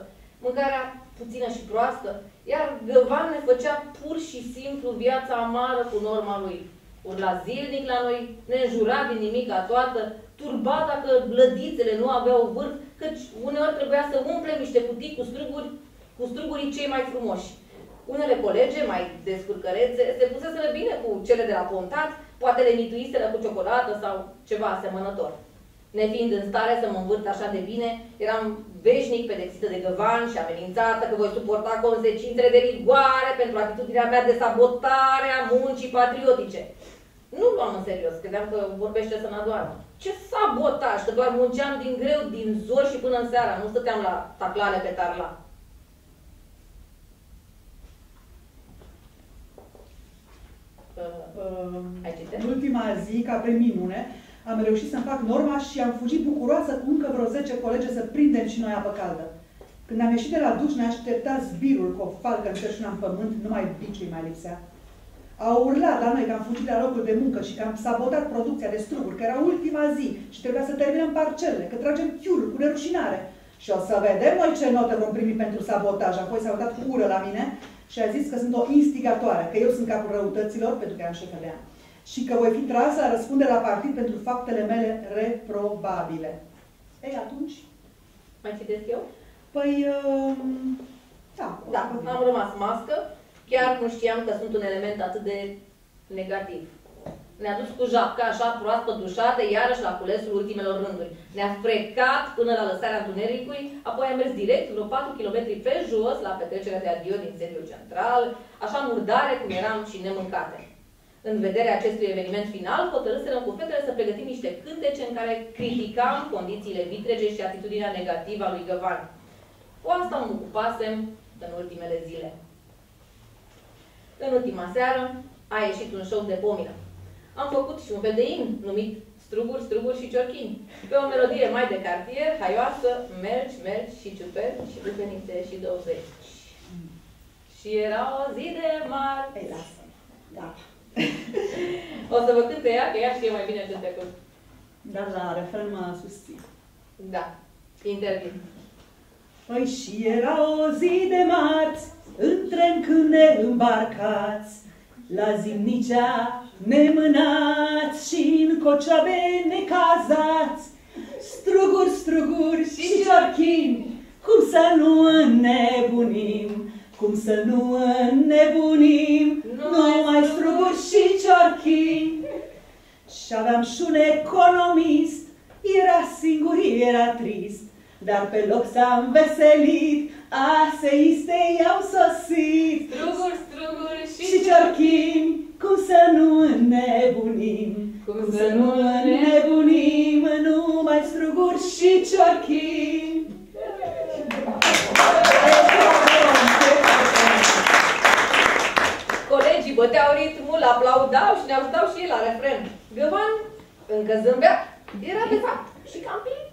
mâncarea puțină și proastă, iar Găvan ne făcea pur și simplu viața amară cu norma lui. Urla zilnic la noi, ne înjura din nimica toată, turba dacă blădițele nu aveau vârf, căci uneori trebuia să umplem niște cutii cu struguri, cu strugurii cei mai frumoși. Unele colege, mai descurcărețe, se puseseră bine cu cele de la pontat, poate le mituiseră cu ciocolată sau ceva asemănător. Nefiind în stare să mă învârt așa de bine, eram veșnic pedepsită de găvan și amenințată că voi suporta consecințele de rigoare pentru atitudinea mea de sabotare a muncii patriotice. Nu luam în serios, credeam că vorbește să mă doarmă. Ce sabotaj, că doar munceam din greu, din zor și până în seara, nu stăteam la taclale pe tarla. Uh, Ai citit? În ultima zi, ca pe minune, am reușit să-mi fac norma și am fugit bucuroasă cu încă vreo 10 colege să prindem și noi apă caldă. Când am ieșit de la duș, ne aștepta zbirul cu o falcă încerșună în pământ, numai biciul mai lipsea. Au urlat la noi că am fugit la locul de muncă și că am sabotat producția de struguri, că era ultima zi și trebuia să terminăm parcelele, că tragem chiul cu nerușinare. Și o să vedem noi ce note vom primi pentru sabotaj. Apoi s-a uitat cu ură la mine și a zis că sunt o instigatoare, că eu sunt capul răutăților, pentru că am șefă de an și că voi fi trasă la răspunde la partid pentru faptele mele reprobabile. Ei, atunci? Mai citesc eu? Păi, uh, da. Da, am rămas mască. Chiar nu știam că sunt un element atât de negativ. Ne-a dus cu japca așa proaspăt dușată, iarăși la culesul ultimelor rânduri. Ne-a frecat până la lăsarea întunericului, apoi am mers direct vreo 4 km pe jos la petrecerea de adio din sediul central, așa murdare cum eram și nemâncate. În vederea acestui eveniment final, hotărâsem cu fetele să pregătim niște cântece în care criticam condițiile vitrege și atitudinea negativă a lui Găvan. Cu asta mă ocupasem în ultimele zile. În ultima seară a ieșit un show de pomină. Am făcut și un fel de in numit Struguri, struguri și ciorchini. Pe o melodie mai de cartier, haioasă, mergi, mergi și ciuperci și dupenițe și dovezi. Și era o zi de mare. Ei, lasă. Da. O să vă cânte ea, că ea știe mai bine cântecul. Dar la refren mă susțin. Da, intervin. Păi și era o zi de marți, între când ne îmbarcați, la zimnicea nemânați și în cocioabe necazați, struguri, struguri și ciorchini, cum să nu înnebunim, cum să nu înnebunim, numai struguri și ciorchini. Și aveam și un economist, era singur, era trist, dar pe loc s-a înveselit, aseiste i-au sosit. Struguri, struguri și, și ciorchini, cum să nu înnebunim, cum, cum să nu înnebunim, numai struguri și ciorchini. Colegii băteau ritmul, aplaudau și ne ajutau și ei la refren. Găvan încă zâmbea, era de fapt și campin.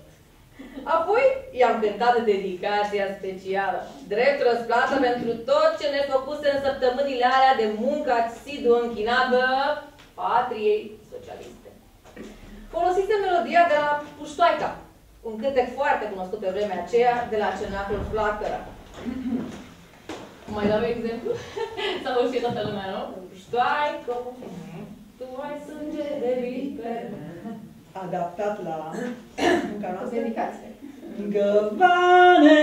Apoi i-am cântat dedicația specială, drept răsplată pentru tot ce ne făcuse în săptămânile alea de muncă asidu închinată patriei socialiste. Folosise melodia de la Puștoaica, un cântec foarte cunoscut pe vremea aceea de la Cenaclul Flacăra. Mai dau exemplu? Sau și toată lumea, nu? Puștoaică, tu ai sânge de viper. Adaptat la munca noastră. Dedicație. Găvane,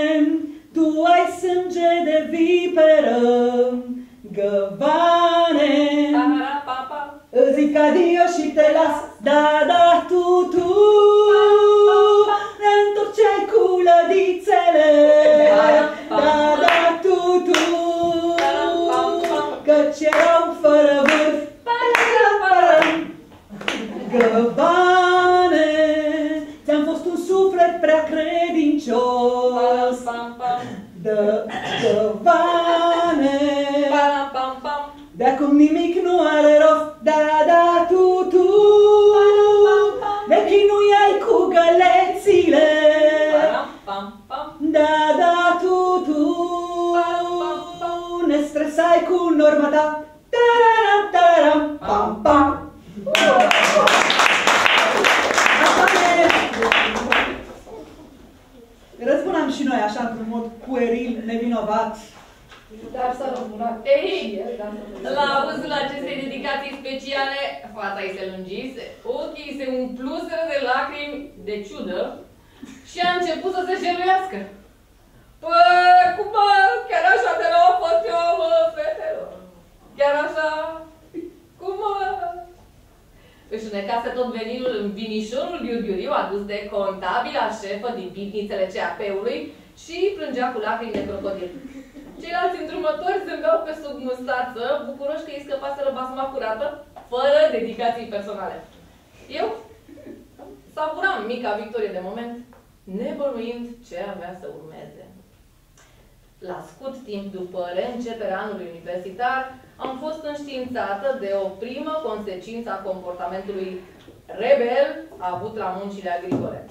tu ai sânge de viperă, Găvane, Pa-ra-pa-pa. îți zic adio și te las, da, da, tu, tu, ne întorceai cu lădițele, da, da, tu, tu, căci erau fără vârf, Găvane, prea credincios, Pam-pam-pam. Dă, Găvane, Pam-pam-pam. de acum nimic nu are rost, da, da, tu, tu, ne chinuiai cu gălețile, Pam-pam-pam. da, da, tu, tu, ne stresai cu norma ta, taram, taram, pam, pam. Asta ne... Răspunam și noi așa, într-un mod pueril, nevinovat. Dar s-a răzbunat. Ei, Și el, dar s-a răzbunat. La auzul acestei dedicații speciale, fața îi se lungise, ochii îi se umpluseră de lacrimi de ciudă și a început să se șeruiască. Păi, cum mă, chiar așa de rău a fost eu, mă, fetelor? Chiar așa? Cum mă? Își necase tot veninul în vinișorul iubiuriu adus de contabila șefă din pivnițele CAP-ului și plângea cu lacrimi de crocodil. Ceilalți îndrumători zâmbeau pe sub mustață, bucuroși că îi scăpaseră basma curată, fără dedicații personale. Eu savuram mica victorie de moment, nebănuind ce avea să urmeze. La scurt timp după reînceperea anului universitar, am fost înștiințată de o primă consecință a comportamentului rebel avut la muncile agricole.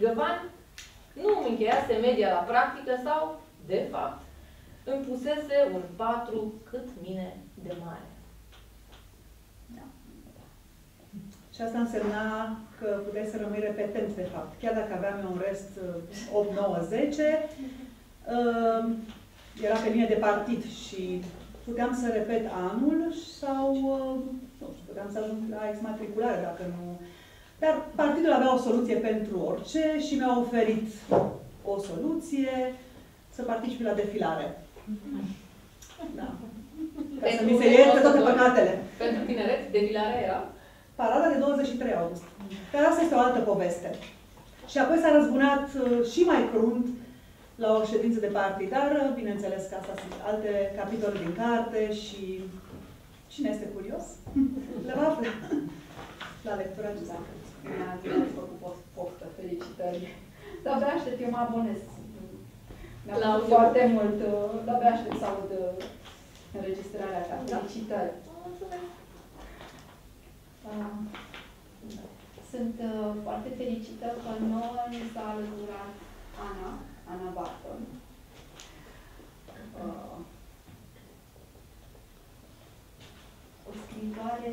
Găvan nu îmi încheiase media la practică sau, de fapt, îmi pusese un patru cât mine de mare. Și asta însemna că puteai să rămâi repetent, de fapt. Chiar dacă aveam eu un rest uh, 8, 9, 10, uh, era pe mine de partid și puteam să repet anul sau, uh, nu știu, puteam să ajung la exmatriculare dacă nu... Dar partidul avea o soluție pentru orice și mi-a oferit o soluție să participi la defilare. Da. Ca să Pentru mi se ierte toate necunoscători, păcatele. Pentru tineret, defilarea era Parada de 23 august. Dar asta este o altă poveste. Și apoi s-a răzbunat uh, și mai crunt la o ședință de partidară, bineînțeles că asta sunt alte capitole din carte și cine este curios, le va afla la lectura acesta. Mi-a făcut post- poftă, felicitări. De-abia aștept, eu mă abonez. Mi-a La plăcut audio. foarte mult. uh, De-abia aștept să aud uh, înregistrarea ta. Felicitări. Uh, Sunt uh, foarte fericită că nouă ni s-a alăturat Ana, Ana Barton. Uh, O scriitoare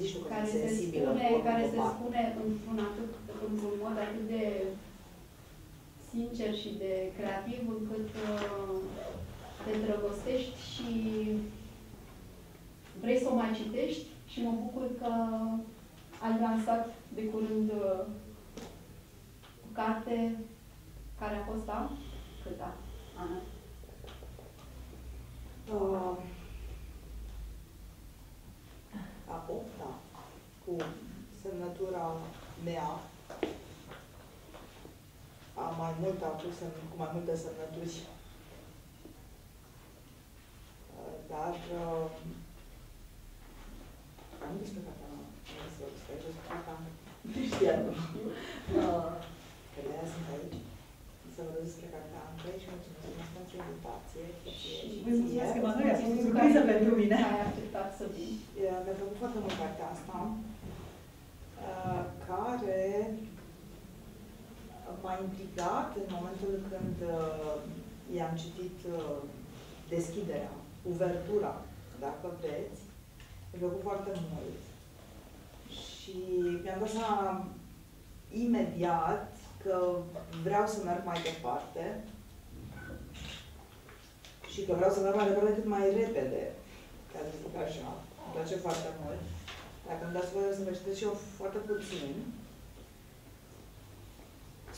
Zici tu că care e se sensibilă spune, în care se copac. spune într-un atât, într-un mod atât de sincer și de creativ încât uh, te îndrăgostești și vrei să o mai citești și mă bucur că ai lansat de curând uh, o carte care a fost a cât a? Ana? Uh, Acum, da. Cu semnătura mea. Am mai mult am pus în, cu mai multe semnături. Uh, Dar uh, nu despre cartea mea, nu despre despre despre cartea mea. Știam. Uh, Că de-aia sunt aici. Să vă duc spre cartea Andrei și mulțumesc pentru invitație. Îi mulțumesc, Emanuel, a fost o surpriză pentru mine. Ai acceptat să vii. Mi-a plăcut foarte mult cartea asta, uh, care m-a implicat în momentul când uh, i-am citit uh, deschiderea, uvertura, dacă vreți. Mi-a plăcut foarte mult. Și mi-am dat seama imediat că vreau să merg mai departe și că vreau să merg mai departe cât mai repede, ca să zic așa. Îmi place foarte mult. Dacă îmi dați voie să vă citesc și eu foarte puțin.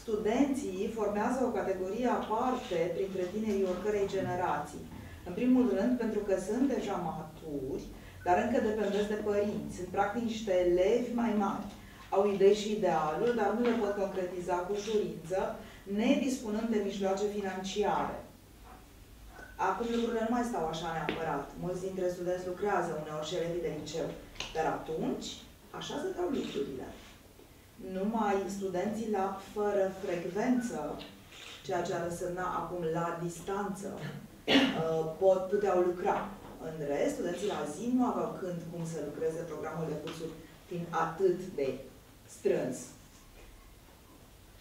Studenții formează o categorie aparte printre tinerii oricărei generații. În primul rând, pentru că sunt deja maturi, dar încă dependenți de părinți. Sunt practic niște elevi mai mari au idei și idealuri, dar nu le pot concretiza cu ușurință, nedispunând de mijloace financiare. Acum lucrurile nu mai stau așa neapărat. Mulți dintre studenți lucrează uneori și elevii de liceu. Dar atunci, așa se dau lucrurile. Numai studenții la fără frecvență, ceea ce ar însemna acum la distanță, uh, pot, puteau lucra. În rest, studenții la zi nu aveau când cum să lucreze programul de cursuri fiind atât de strâns.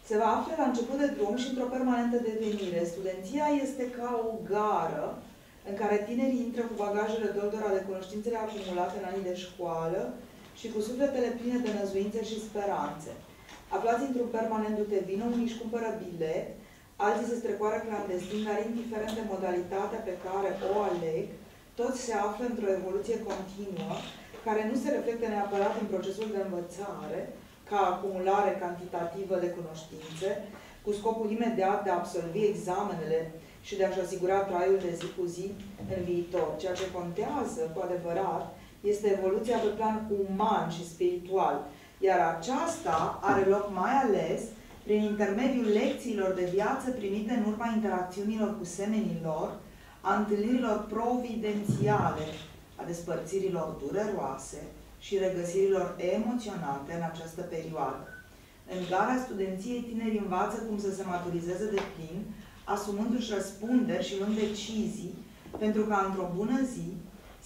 Se va afla la început de drum și într-o permanentă devenire. Studenția este ca o gară în care tinerii intră cu bagajele doldora de cunoștințele acumulate în anii de școală și cu sufletele pline de năzuințe și speranțe. Aflați într-un permanent dute vină, unii își cumpără bilet, alții se strecoară clandestin, dar indiferent de modalitatea pe care o aleg, toți se află într-o evoluție continuă, care nu se reflectă neapărat în procesul de învățare, ca acumulare cantitativă de cunoștințe, cu scopul imediat de a absolvi examenele și de a-și asigura traiul de zi cu zi în viitor. Ceea ce contează, cu adevărat, este evoluția pe plan uman și spiritual, iar aceasta are loc mai ales prin intermediul lecțiilor de viață primite în urma interacțiunilor cu semenilor, a întâlnirilor providențiale, a despărțirilor dureroase, și regăsirilor emoționante în această perioadă. În gara studenției, tinerii învață cum să se maturizeze de plin, asumându-și răspunderi și luând decizii, pentru ca într-o bună zi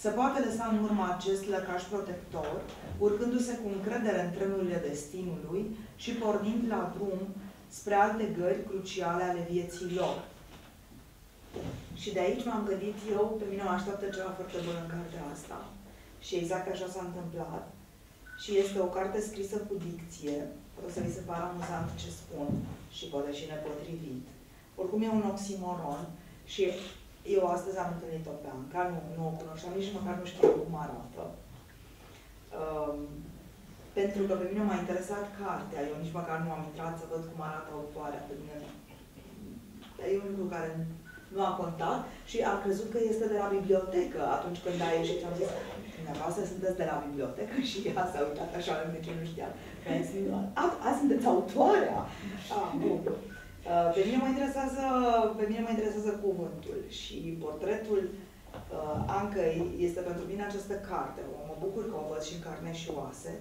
să poată lăsa în urmă acest lăcaș protector, urcându-se cu încredere în trenurile destinului și pornind la drum spre alte gări cruciale ale vieții lor. Și de aici m-am gândit eu, pe mine mă așteaptă ceva foarte bun în cartea asta. Și exact așa s-a întâmplat. Și este o carte scrisă cu dicție. O să vi se pară amuzant ce spun și poate și nepotrivit. Oricum e un oximoron și eu astăzi am întâlnit-o pe Anca, nu, nu o cunoșteam, nici măcar nu știu cum arată. Um, pentru că pe mine m-a interesat cartea, eu nici măcar nu am intrat să văd cum arată autoarea, pe mine e un lucru care nu a contat și a crezut că este de la bibliotecă atunci când a ieșit și am zis, dumneavoastră sunteți de la bibliotecă și ea s-a uitat așa, de ce nu știa. A, a, sunteți autoarea? A, bun. Uh, pe mine mă interesează, pe mine mă interesează cuvântul și portretul uh, Ancăi este pentru mine această carte. Mă bucur că o văd și în carne și oase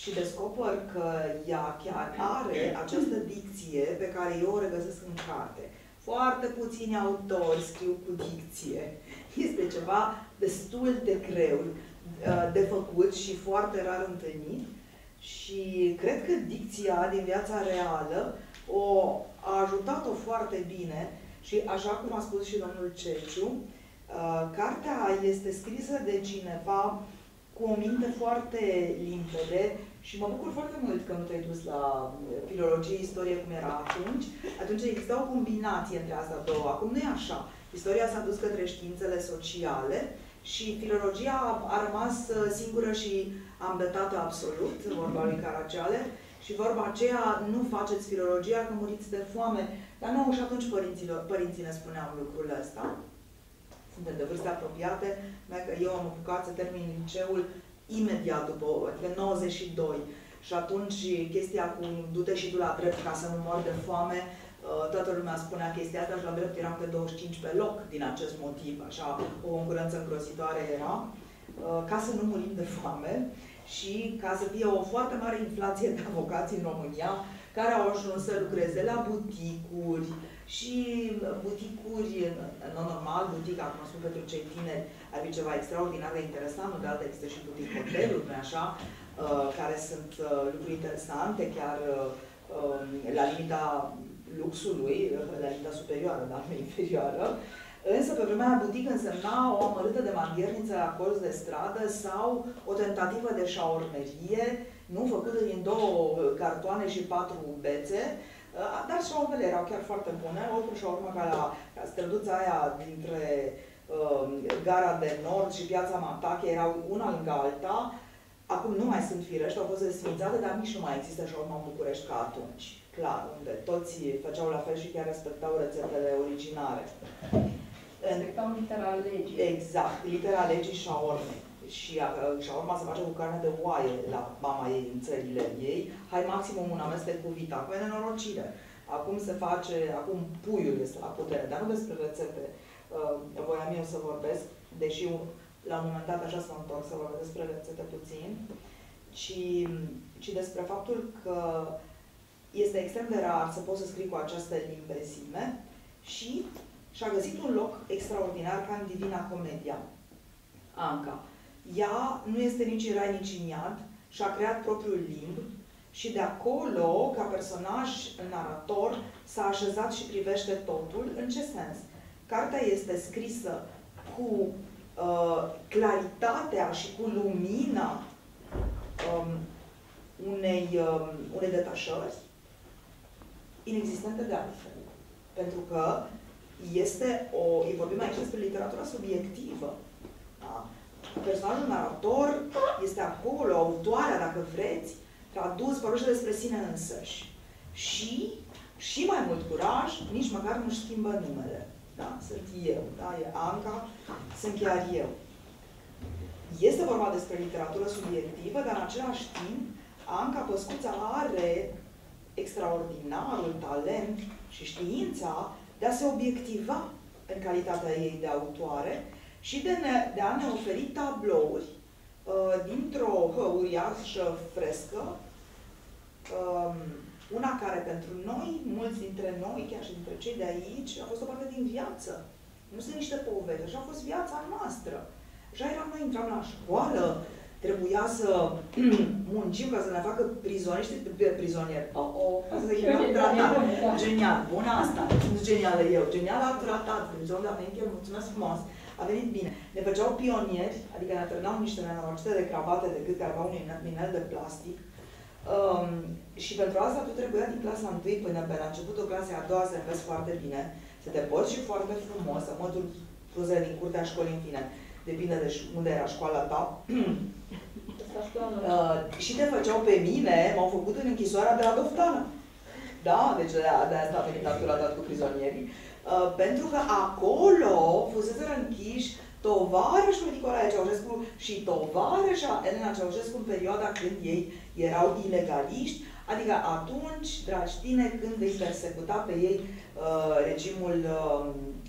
și descoper că ea chiar are această dicție pe care eu o regăsesc în carte. Foarte puțini autori scriu cu dicție. Este ceva destul de greu uh, de făcut și foarte rar întâlnit. Și cred că dicția din viața reală o, a ajutat-o foarte bine și așa cum a spus și domnul Ceciu, uh, cartea este scrisă de cineva cu o minte foarte limpede și mă bucur foarte mult că nu te-ai dus la uh, filologie, istorie cum era atunci. Atunci exista o combinație între astea două. Acum nu e așa. Istoria s-a dus către științele sociale și filologia a rămas uh, singură și ambetată absolut, vorba lui Caraceale. Și vorba aceea, nu faceți filologia că muriți de foame. Dar nu, și atunci părinților, părinții ne spuneau lucrul ăsta. Suntem de vârste apropiate, că eu am apucat să termin liceul imediat după, adică 92. Și atunci chestia cu du-te și tu la drept ca să nu mor de foame, uh, toată lumea spunea chestia asta și la drept eram pe 25 pe loc din acest motiv, așa o concurență îngrozitoare era, uh, ca să nu murim de foame și ca să fie o foarte mare inflație de avocați în România, care au ajuns să lucreze la buticuri, și buticuri, în mod normal, butic, acum spun pentru cei tineri, ar fi ceva extraordinar de interesant, nu de altă există și butic hoteluri, nu așa, uh, care sunt uh, lucruri interesante, chiar uh, um, la limita luxului, la limita superioară, dar nu inferioară, Însă, pe vremea butic însemna o amărâtă de manghierniță la colț de stradă sau o tentativă de șaormerie, nu făcută din două cartoane și patru bețe, uh, dar șaurmele erau chiar foarte bune, oricum șaurma ca la străduța aia dintre uh, gara de nord și piața Matache erau una lângă alta, acum nu mai sunt firești, au fost desfințate, dar nici nu mai există șaurma în București ca atunci, clar, unde toți făceau la fel și chiar respectau rețetele originare. Respectau litera legii. Exact, litera legii și a urmei. Și urma se face cu carne de oaie la mama ei în țările ei. Hai maximum un amestec cu vita, cu nenorocire. Acum se face, acum puiul este la putere, dar nu despre rețete. Uh, voiam eu să vorbesc, deși la un moment dat așa să mă întorc să vorbesc despre rețete puțin, ci, ci despre faptul că este extrem de rar să poți să scrii cu această limpezime și și a găsit un loc extraordinar ca în Divina Comedia. Anca. Ea nu este nici în rai, nici în iad și a creat propriul limb și de acolo, ca personaj narator, s-a așezat și privește totul. În ce sens? Cartea este scrisă cu uh, claritatea și cu lumina um, unei, um, unei detașări inexistente de altfel. Pentru că este o, vorbim aici despre literatura subiectivă. Da? Personajul narator este acolo, autoarea, dacă vreți, tradus, vorbește despre sine însăși. Și, și mai mult curaj, nici măcar nu-și schimbă numele. Da? Sunt eu, da? e Anca, sunt chiar eu. Este vorba despre literatură subiectivă, dar în același timp, Anca Păscuța are extraordinarul talent și știința de a se obiectiva în calitatea ei de autoare și de, ne, de a ne oferi tablouri uh, dintr-o uriașă frescă, uh, una care pentru noi, mulți dintre noi, chiar și dintre cei de aici, a fost o parte din viață. Nu sunt niște poveri, așa a fost viața noastră. Așa eram noi, intram la școală, trebuia să muncim ca să ne facă prizonieri, știi, prizonieri. Oh, oh, asta se chema tratat. Genial, bună asta. Nu genială eu. Genial a tratat. Deci, domnule Amenche, mulțumesc frumos. A venit bine. Ne făceau pionieri, adică ne atârnau niște nenorocite de cravate de cât care aveau un inel de plastic. Um, și pentru asta tu trebuia din clasa 1 până pe la începutul clasei a doua să înveți foarte bine, să te poți și foarte frumos, să mă duc din curtea școlii în fine depinde de unde era școala ta. uh, și te făceau pe mine, m-au făcut în închisoarea de la Doftană. Da, deci de, de asta a venit actul cu prizonierii. Uh, pentru că acolo fusese închiși tovarășul Nicolae Ceaușescu și tovarășa Elena Ceaușescu în perioada când ei erau ilegaliști, adică atunci, dragi tine, când îi persecuta pe ei uh, regimul uh,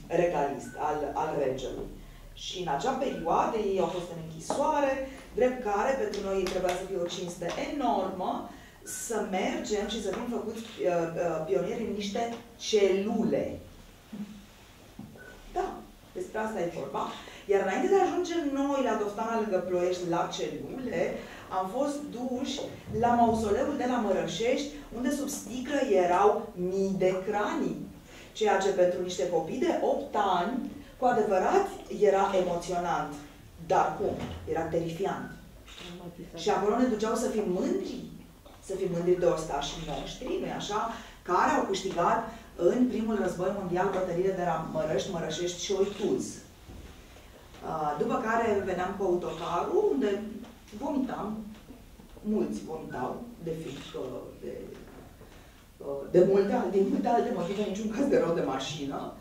regalist al, al regelui. Și în acea perioadă ei au fost în închisoare, drept care pentru noi trebuia să fie o cinste enormă să mergem și să fim făcuți uh, uh, pionieri în niște celule. Da, despre asta e vorba. Iar înainte de a ajunge noi la Doftana lângă Ploiești, la celule, am fost duși la mausoleul de la Mărășești, unde sub sticlă erau mii de cranii. Ceea ce pentru niște copii de 8 ani cu adevărat era emoționant, dar cum? Era terifiant. Și acolo ne duceau să fim mândri, să fim mândri de ostașii noștri, nu așa, care au câștigat în primul război mondial bătăliile de la Mărăști, Mărășești și Oituz. După care veneam cu autocarul, unde vomitam, mulți vomitau, de frică, de, de multe, din multe alte motive, niciun caz de rău de mașină.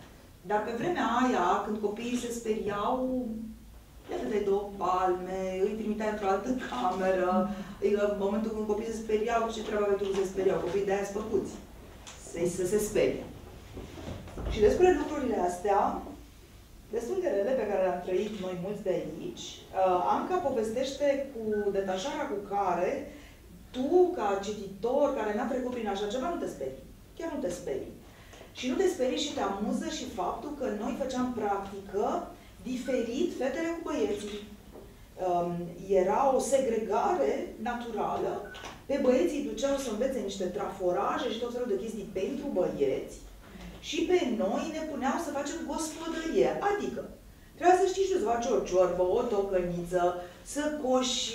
Dar pe vremea aia, când copiii se speriau, le de două palme, îi trimitea într-o altă cameră, în momentul când copiii se speriau, ce treaba pentru că se speriau? Copiii de-aia făcuți, să, să se sperie. Și despre lucrurile astea, destul de rele pe care le-am trăit noi mulți de aici, uh, Anca povestește cu detașarea cu care tu, ca cititor care n-a trecut prin așa ceva, nu te sperii. Chiar nu te sperii. Și nu te sperii și te amuză și faptul că noi făceam practică diferit fetele cu băieții. Um, era o segregare naturală. Pe băieții duceau să învețe niște traforaje și tot felul de chestii pentru băieți și pe noi ne puneau să facem gospodărie. Adică, trebuia să știi și să faci o ciorbă, o tocăniță, să coși,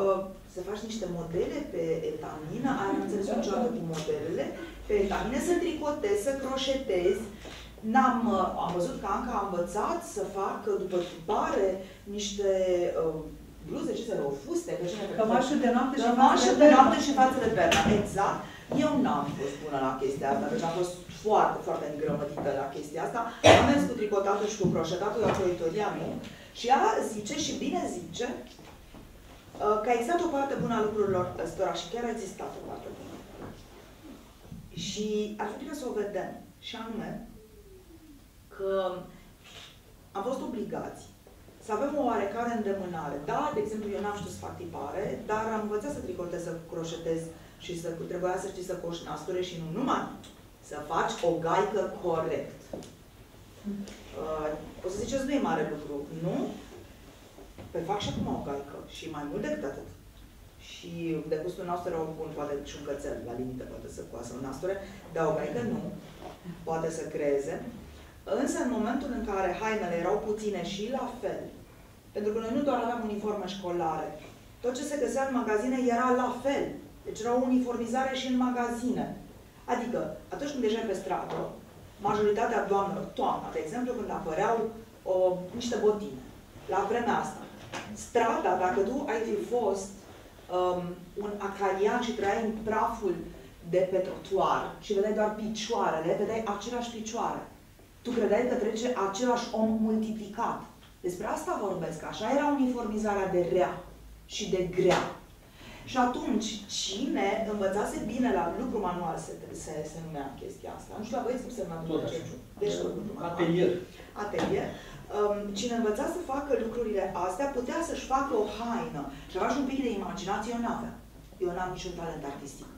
uh, să faci niște modele pe etamină, ai înțeles niciodată cu modelele, pe etamină să tricotezi, să croșetezi. N-am, uh, am văzut că Anca a învățat să facă, după tipare, niște uh, bluze, ce se o fuste, pe cine Cămașă de noapte și față de, de noapte și față de perna, exact. Eu n-am fost bună la chestia asta, deci am fost foarte, foarte îngrămădită la chestia asta. Am mers cu tricotatul și cu croșetatul la croitoria nu. Și ea zice, și bine zice, uh, că a existat o parte bună a lucrurilor ăstora și chiar a existat o parte bună. Și ar fi bine să o vedem. Și anume, că am fost obligați să avem o oarecare îndemânare. Da, de exemplu, eu n-am știut să fac tipare, dar am învățat să tricotez, să croșetez și să trebuia să știi să coși nasture și nu numai să faci o gaică corect. Uh, o să ziceți, nu e mare lucru. Nu? Păi fac și acum o gaică. Și mai mult decât atât. Și de gustul nostru era bun, poate și un cățel, la limită, poate să coasă un nasture, dar o gaică nu. Poate să creeze. Însă, în momentul în care hainele erau puține și la fel, pentru că noi nu doar aveam uniforme școlare, tot ce se găsea în magazine era la fel. Deci era o uniformizare și în magazine. Adică, atunci când ieșeai pe stradă, majoritatea doamnelor, toamna, de exemplu, când apăreau o, niște botine, la vremea asta, strada, dacă tu ai fi fost um, un acarian și trăiai în praful de pe trotuar și vedeai doar picioarele, vedeai aceleași picioare. Tu credeai că trece același om multiplicat. Despre asta vorbesc. Așa era uniformizarea de rea și de grea. Și atunci, cine învățase bine la lucru manual se, se, se numea chestia asta. Nu știu la băieți cum se numea tot Deci, atelier. Atelier. Um, cine învăța să facă lucrurile astea putea să-și facă o haină și avea și un pic de imaginație, eu n-aveam. Eu n-am niciun talent artistic.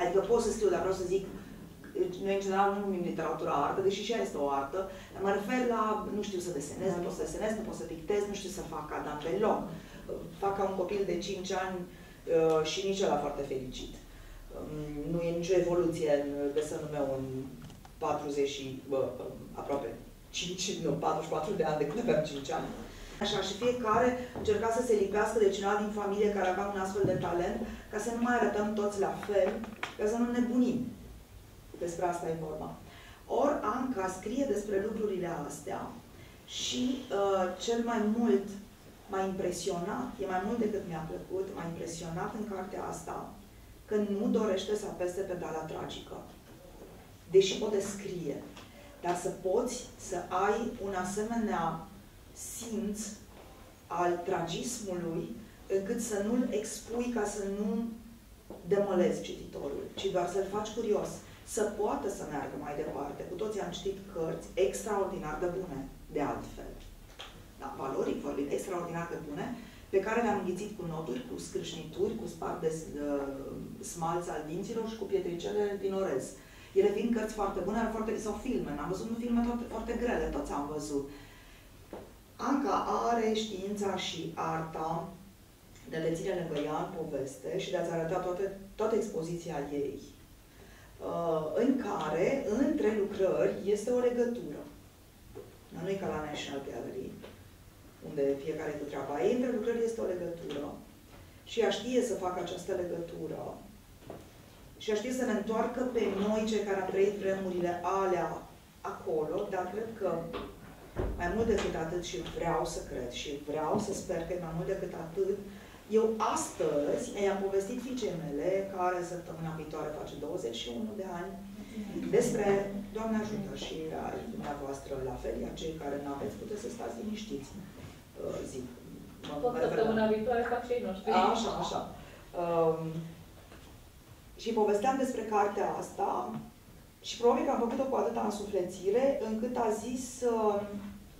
Adică pot să scriu, dar vreau să zic, noi în general nu numim literatura artă, deși și ea este o artă, dar mă refer la, nu știu să desenez, nu pot să desenez, nu pot să pictez, nu știu să fac Adam pe loc. Fac ca un copil de 5 ani Uh, și nici ăla foarte fericit. Um, nu e nicio evoluție în desenul meu în 40 și bă, um, aproape 5, nu, 44 de ani de când aveam 5 ani. Așa, și fiecare încerca să se lipească de cineva din familie care avea un astfel de talent, ca să nu mai arătăm toți la fel, ca să nu nebunim. Despre asta e vorba. Or, Anca scrie despre lucrurile astea și uh, cel mai mult m-a impresionat, e mai mult decât mi-a plăcut, m-a impresionat în cartea asta că nu dorește să apese pedala tragică. Deși o descrie. Dar să poți să ai un asemenea simț al tragismului încât să nu-l expui ca să nu demolezi cititorul, ci doar să-l faci curios, să poată să meargă mai departe. Cu toții am citit cărți extraordinar de bune, de altfel da, valoric vorbind, extraordinar de bune, pe care le-am înghițit cu noturi, cu scrâșnituri, cu spart de uh, smalți al dinților și cu pietricele din orez. Ele fiind cărți foarte bune, foarte, sau filme, am văzut nu filme toate, foarte grele, toți am văzut. Anca are știința și arta de le ține lângă ea în poveste și de a-ți arăta toate, toată expoziția ei, uh, în care, între lucrări, este o legătură. Nu e ca la National Gallery, unde fiecare cu treaba ei, între lucrări este o legătură. Și ea știe să facă această legătură. Și ea știe să ne întoarcă pe noi, cei care am trăit vremurile alea acolo, dar cred că mai mult decât atât și vreau să cred și vreau să sper că mai mult decât atât, eu astăzi i-am povestit fiicei mele, care săptămâna viitoare face 21 de ani, despre Doamne ajută și dumneavoastră la fel, iar cei care nu aveți, puteți să stați liniștiți. Uh, zic. Tot săptămâna viitoare fac și ei noștri. Așa, așa. Um, și povesteam despre cartea asta și probabil că am făcut-o cu atâta însuflețire încât a zis uh,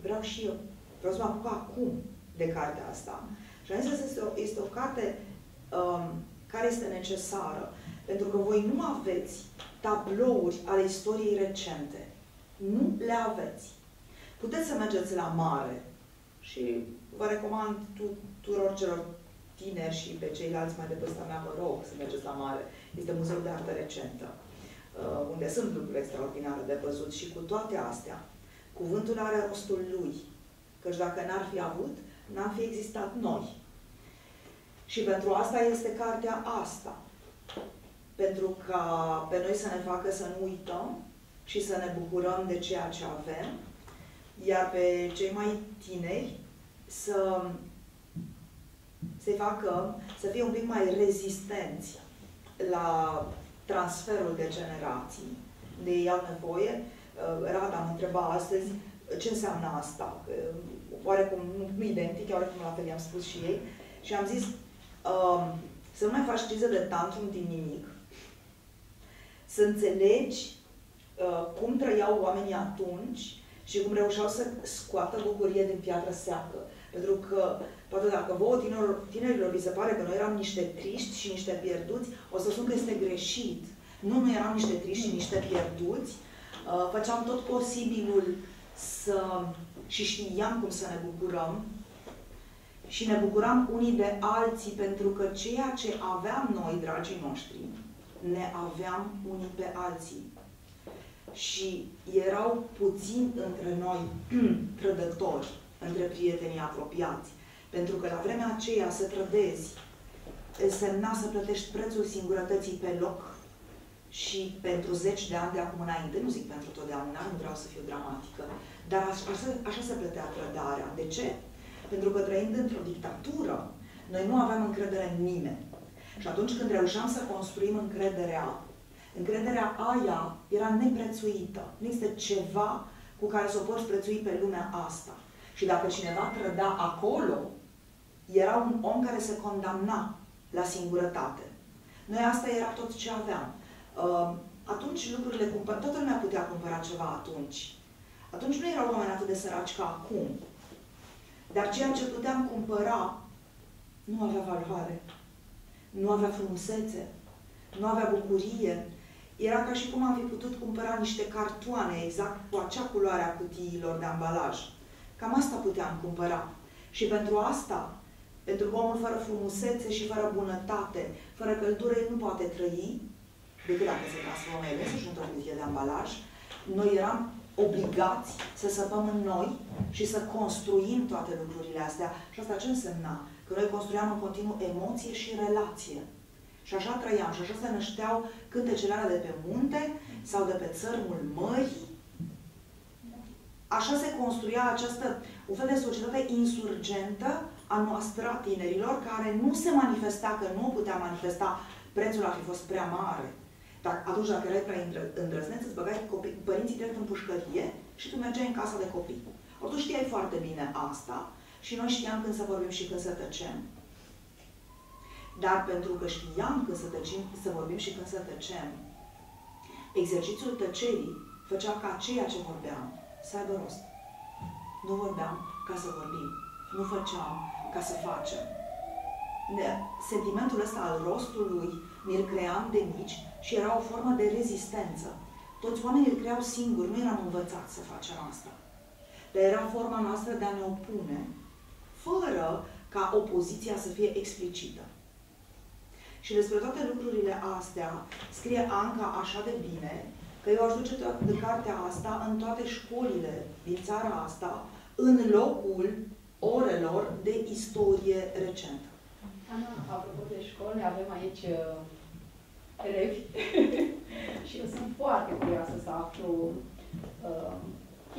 vreau și eu, vreau să mă apuc acum de cartea asta. Și am zis că este o, este o carte um, care este necesară, pentru că voi nu aveți tablouri ale istoriei recente. Nu le aveți. Puteți să mergeți la mare și vă recomand tuturor celor tineri și pe ceilalți mai de vârsta mea, vă rog să mergeți la mare. Este Muzeul de Artă Recentă, uh, unde sunt lucruri extraordinare de văzut și cu toate astea, cuvântul are rostul lui. Căci dacă n-ar fi avut, n-ar fi existat noi. Și pentru asta este cartea asta. Pentru ca pe noi să ne facă să nu uităm și să ne bucurăm de ceea ce avem, iar pe cei mai tineri să se facă, să fie un pic mai rezistenți la transferul de generații de ei au nevoie. Uh, Rada mă întreba astăzi ce înseamnă asta. Oarecum nu identic, oarecum la fel i-am spus și ei. Și am zis uh, să nu mai faci criză de tantrum din nimic, să înțelegi uh, cum trăiau oamenii atunci și cum reușeau să scoată bucurie din piatră seacă. Pentru că Poate dacă vouă tinerilor, tinerilor vi se pare că noi eram niște triști și niște pierduți, o să spun că este greșit. Nu, nu eram niște triști și niște pierduți. Uh, făceam tot posibilul să... și știam cum să ne bucurăm. Și ne bucuram unii de alții pentru că ceea ce aveam noi, dragii noștri, ne aveam unii pe alții. Și erau puțini între noi trădători, între prietenii apropiați. Pentru că la vremea aceea să trădezi însemna să plătești prețul singurătății pe loc și pentru zeci de ani de acum înainte, nu zic pentru totdeauna, nu vreau să fiu dramatică, dar așa, așa se plătea trădarea. De ce? Pentru că trăind într-o dictatură, noi nu aveam încredere în nimeni. Și atunci când reușeam să construim încrederea, încrederea aia era neprețuită. Nu este ceva cu care să o poți prețui pe lumea asta. Și dacă cineva trăda acolo, era un om care se condamna la singurătate. Noi asta era tot ce aveam. Uh, atunci lucrurile cumpăra, toată lumea putea cumpăra ceva atunci. Atunci nu erau oameni atât de săraci ca acum. Dar ceea ce puteam cumpăra nu avea valoare, nu avea frumusețe, nu avea bucurie. Era ca și cum am fi putut cumpăra niște cartoane exact cu acea culoare a cutiilor de ambalaj. Cam asta puteam cumpăra. Și pentru asta pentru că omul fără frumusețe și fără bunătate, fără căldură, el nu poate trăi, decât dacă se transformă el însuși într-o cutie de ambalaj. Noi eram obligați să săpăm în noi și să construim toate lucrurile astea. Și asta ce însemna? Că noi construiam în continuu emoție și relație. Și așa trăiam. Și așa se nășteau cântecele alea de pe munte sau de pe țărmul mării. Așa se construia această, un fel de societate insurgentă a noastră, a tinerilor, care nu se manifesta, că nu putea manifesta, prețul ar fi fost prea mare. Dar atunci, dacă erai prea îndrăzneț, îți băgai copii, părinții direct în pușcărie și tu mergeai în casa de copii. Ori tu știai foarte bine asta și noi știam când să vorbim și când să tăcem. Dar pentru că știam când să, tăcim, să vorbim și când să tăcem, exercițiul tăcerii făcea ca ceea ce vorbeam să aibă rost. Nu vorbeam ca să vorbim. Nu făceam ca să facem. Sentimentul ăsta al rostului mi-l cream de mici și era o formă de rezistență. Toți oamenii îl creau singuri, nu eram învățați să facem asta. Dar era forma noastră de a ne opune, fără ca opoziția să fie explicită. Și despre toate lucrurile astea scrie Anca așa de bine, că eu aș duce de cartea asta în toate școlile din țara asta, în locul orelor de istorie recentă. Ana, apropo de școli, avem aici uh, elevi și eu sunt foarte curioasă să aflu uh,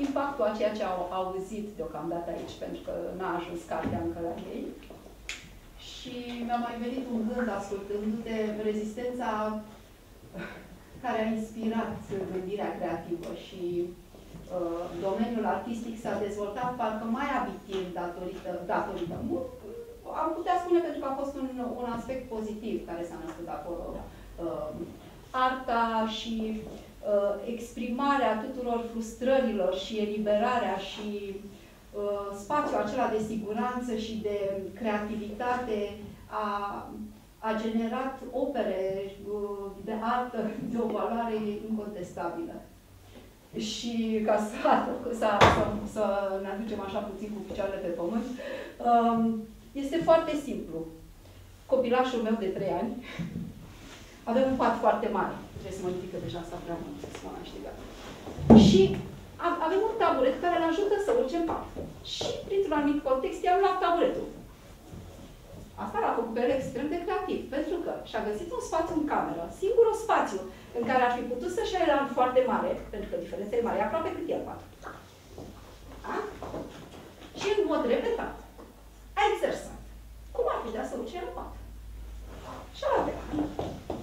impactul a ceea ce au auzit deocamdată aici, pentru că n-a ajuns cartea încă la ei. Și mi-a mai venit un gând ascultându-te rezistența care a inspirat gândirea creativă și Uh, domeniul artistic s-a dezvoltat parcă mai abitiv datorită, datorită mult, am putea spune pentru că a fost un, un aspect pozitiv care s-a născut acolo. Uh, arta și uh, exprimarea tuturor frustrărilor și eliberarea și uh, spațiul acela de siguranță și de creativitate a, a generat opere uh, de artă de o valoare incontestabilă. și ca să, să, să, să ne aducem așa puțin cu picioarele pe pământ, um, este foarte simplu. Copilașul meu de 3 ani avem un pat foarte mare. Trebuie să mă ridică deja asta prea mult, să mă Și avem un taburet care îl ajută să urce în pat. Și, printr-un anumit context, i-am luat taburetul. Asta l-a făcut pe el extrem de creativ, pentru că și-a găsit un spațiu în cameră, singurul spațiu în care ar fi putut să-și ia elan foarte mare, pentru că diferența e mare, e aproape cât el pat. Da? Și în mod repetat, a exersat. Cum ar putea să urce în pat? Și a luat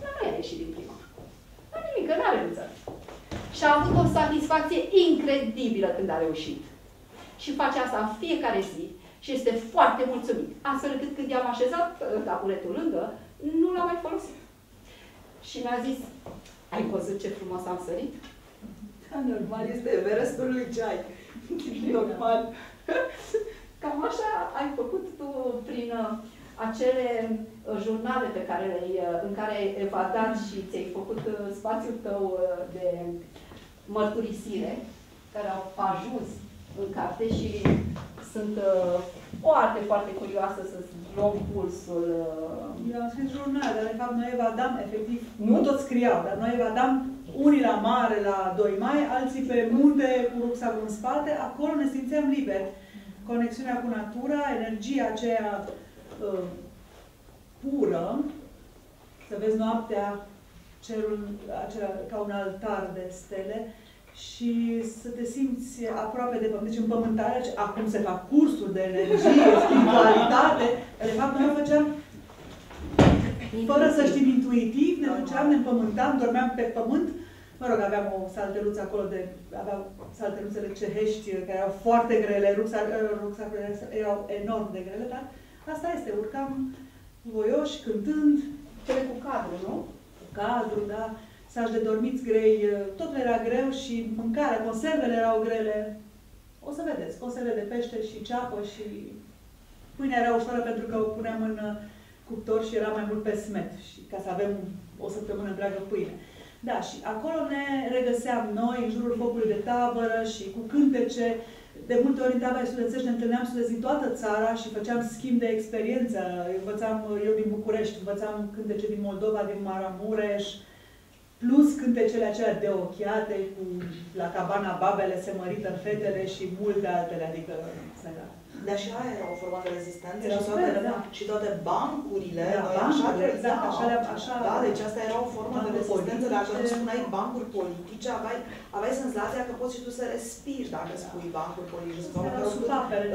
Dar nu i-a ieșit din prima. Dar nimic, că n-a renunțat. Și a avut o satisfacție incredibilă când a reușit. Și face asta în fiecare zi și este foarte mulțumit. Astfel încât când i-am așezat uh, tabuletul lângă, nu l-am mai folosit. Și mi-a zis, ai văzut ce frumos am sărit? Da, normal, este Everestul lui Jai. normal. Cam așa ai făcut tu prin uh, acele uh, jurnale pe care le în care ai evadat și ți-ai făcut spațiul tău de mărturisire, care au ajuns în carte și sunt uh, foarte, foarte curioasă să luăm pulsul. Uh... Eu am scris jurnal, dar de fapt noi evadam, efectiv, nu tot scriau, dar noi evadam unii la mare la 2 mai, alții pe munte cu rucsacul în spate, acolo ne simțeam liberi. Conexiunea cu natura, energia aceea uh, pură, să vezi noaptea cerul acela ca un altar de stele, și să te simți aproape de pământ. Deci împământarea, acum se fac cursuri de energie, spiritualitate, de fapt noi făceam fără să știm intuitiv, ne duceam, ne împământam, dormeam pe pământ. Mă rog, aveam o salteluță acolo de, aveau salteluțele cehești care erau foarte grele, rucsacul erau enorm de grele, dar asta este, urcam voioși, cântând. Cele cu cadru, nu? Cu cadru, da saci de dormiți grei, totul era greu și mâncarea, conservele erau grele. O să vedeți, conserve de pește și ceapă și pâinea era ușoară pentru că o puneam în uh, cuptor și era mai mult pe smet și ca să avem o săptămână întreagă pâine. Da, și acolo ne regăseam noi în jurul focului de tabără și cu cântece. De multe ori în tabăra studențești ne întâlneam studenți din toată țara și făceam schimb de experiență. Eu învățam, eu din București, învățam cântece din Moldova, din Maramureș, plus cântecele acelea de ochiate cu la cabana babele se mărită fetele și multe altele, adică dar și aia era o formă de rezistență era și, toate, super, da. și toate bancurile, da, noi bancurile, așa, exact, da, așa, așa, da, deci asta era o formă de rezistență, dacă nu spuneai bancuri politice, aveai, aveai senzația că poți și tu să respiri dacă da. spui bancuri politice. Sau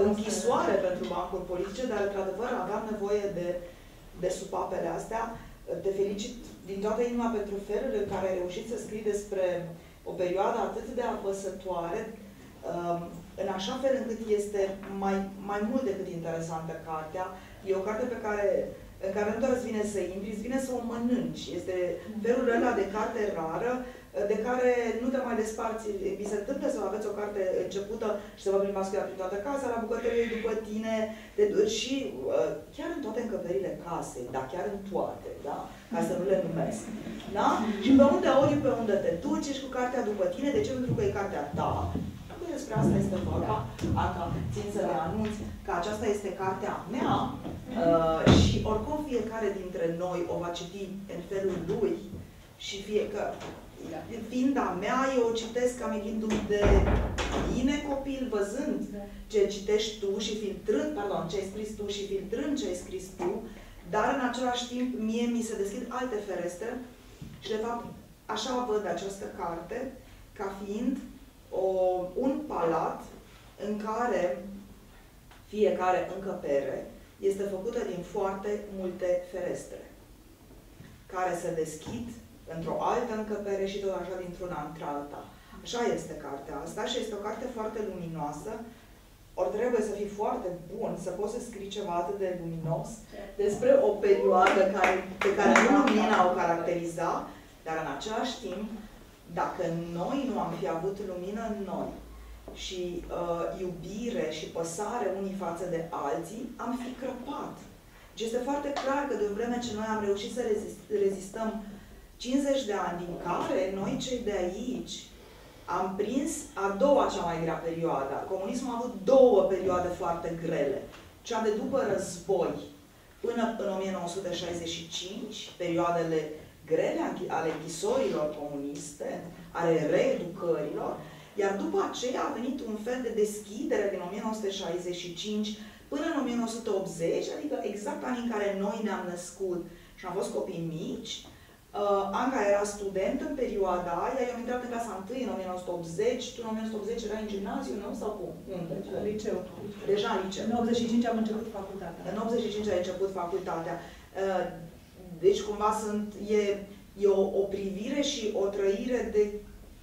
închisoare pentru bancuri politice, dar într-adevăr aveam nevoie de, de supapele astea. Te felicit din toată inima pentru felul în care ai reușit să scrii despre o perioadă atât de apăsătoare, um, în așa fel încât este mai, mai mult decât interesantă cartea. E o carte pe care, în care nu doar îți vine să intri, îți vine să o mănânci. Este felul ăla de carte rară, de care nu te mai desparți. Vi se întâmplă să aveți o carte începută și să vă plimbați cu ea prin toată casa, la bucătărie după tine, de, și uh, chiar în toate încăperile casei, dar chiar în toate, da? Ca să nu le numesc. Da? Și pe unde ori pe unde te duci, ești cu cartea după tine. De ce? Pentru că e cartea ta. Despre asta este vorba. Anca, țin să le anunț că aceasta este cartea mea uh, și oricum fiecare dintre noi o va citi în felul lui și fie că fiind a mea, eu o citesc ca amintindu-mi de tine, copil, văzând ce citești tu și filtrând, pardon, ce ai scris tu și filtrând ce ai scris tu, dar în același timp mie mi se deschid alte ferestre și de fapt așa văd această carte ca fiind o, un palat în care fiecare încăpere este făcută din foarte multe ferestre care se deschid într-o altă încăpere și tot așa dintr-una într-alta. Așa este cartea asta și este o carte foarte luminoasă, ori trebuie să fii foarte bun să poți să scrii ceva atât de luminos despre o perioadă care, pe care nu lumina o caracteriza, dar în același timp, dacă noi nu am fi avut lumină în noi și uh, iubire și păsare unii față de alții, am fi crăpat. Deci este foarte clar că de vreme ce noi am reușit să rezist, rezistăm 50 de ani, din care noi cei de aici am prins a doua cea mai grea perioadă. Comunismul a avut două perioade foarte grele. Cea de după război, până în 1965, perioadele grele ale închisorilor comuniste, ale reeducărilor, iar după aceea a venit un fel de deschidere din 1965 până în 1980, adică exact anii în care noi ne-am născut și am fost copii mici, Uh, Anca era student în perioada aia, eu am intrat în clasa 1 în 1980, tu în 1980 erai în gimnaziu, nu? Sau cum? Unde? Liceu. Deja în liceu. În 85 am început facultatea. În 85 ai început facultatea. Uh, deci cumva sunt, e, e o, o privire și o trăire de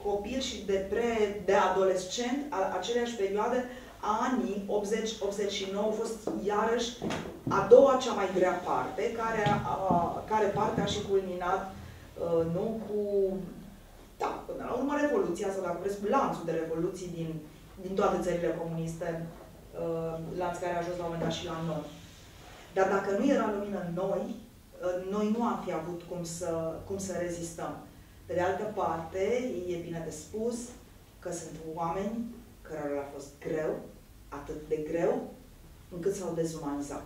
copil și de pre, de adolescent a aceleași perioade, anii 80-89 au fost iarăși a doua cea mai grea parte, care, a, care parte a și culminat uh, nu cu, da, până la urmă Revoluția, sau dacă vreți, lanțul de revoluții din, din toate țările comuniste, uh, lanț care a ajuns la un moment dat și la noi. Dar dacă nu era lumină în noi, uh, noi nu am fi avut cum să, cum să rezistăm. Pe de altă parte, e bine de spus că sunt oameni care le-a fost greu, atât de greu, încât s-au dezumanizat.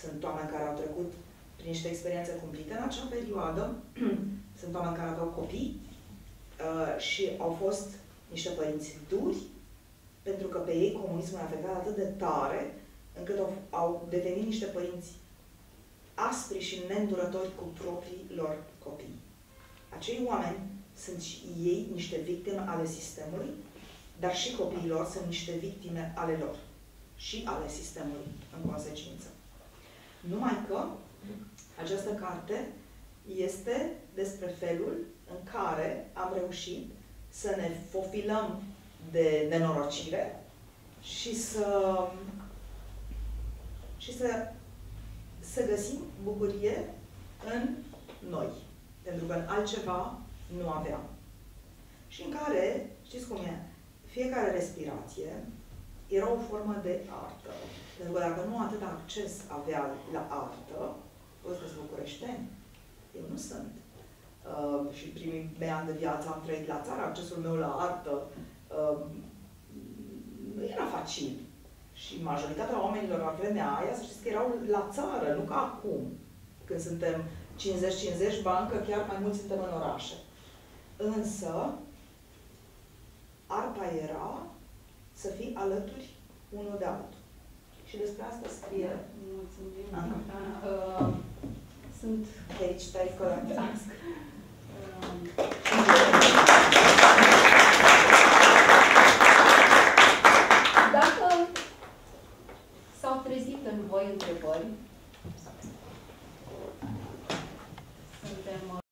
Sunt oameni care au trecut prin niște experiențe cumplite în acea perioadă, sunt oameni care aveau copii uh, și au fost niște părinți duri, pentru că pe ei comunismul a afectat atât de tare, încât au, au devenit niște părinți aspri și neîndurători cu proprii lor copii. Acei oameni sunt și ei niște victime ale sistemului, dar și copiilor sunt niște victime ale lor și ale sistemului în consecință. Numai că această carte este despre felul în care am reușit să ne fofilăm de nenorocire și să și să, să găsim bucurie în noi. Pentru că în altceva nu aveam. Și în care, știți cum e, fiecare respirație era o formă de artă. Pentru că dacă nu atât acces avea la artă, ăsta sunt bucureșteni. Eu nu sunt. Uh, și primii mei ani de viață am trăit la țară, accesul meu la artă uh, nu era facil. Și majoritatea oamenilor la vremea aia, să știți că erau la țară, nu ca acum, când suntem 50-50, bancă, chiar mai mulți suntem în orașe. Însă, arta era să fii alături unul de altul. Și despre asta scrie. Mulțumim, Anca. Uh, sunt Aici stai că... Uh, trezit în voi întrebări. Suntem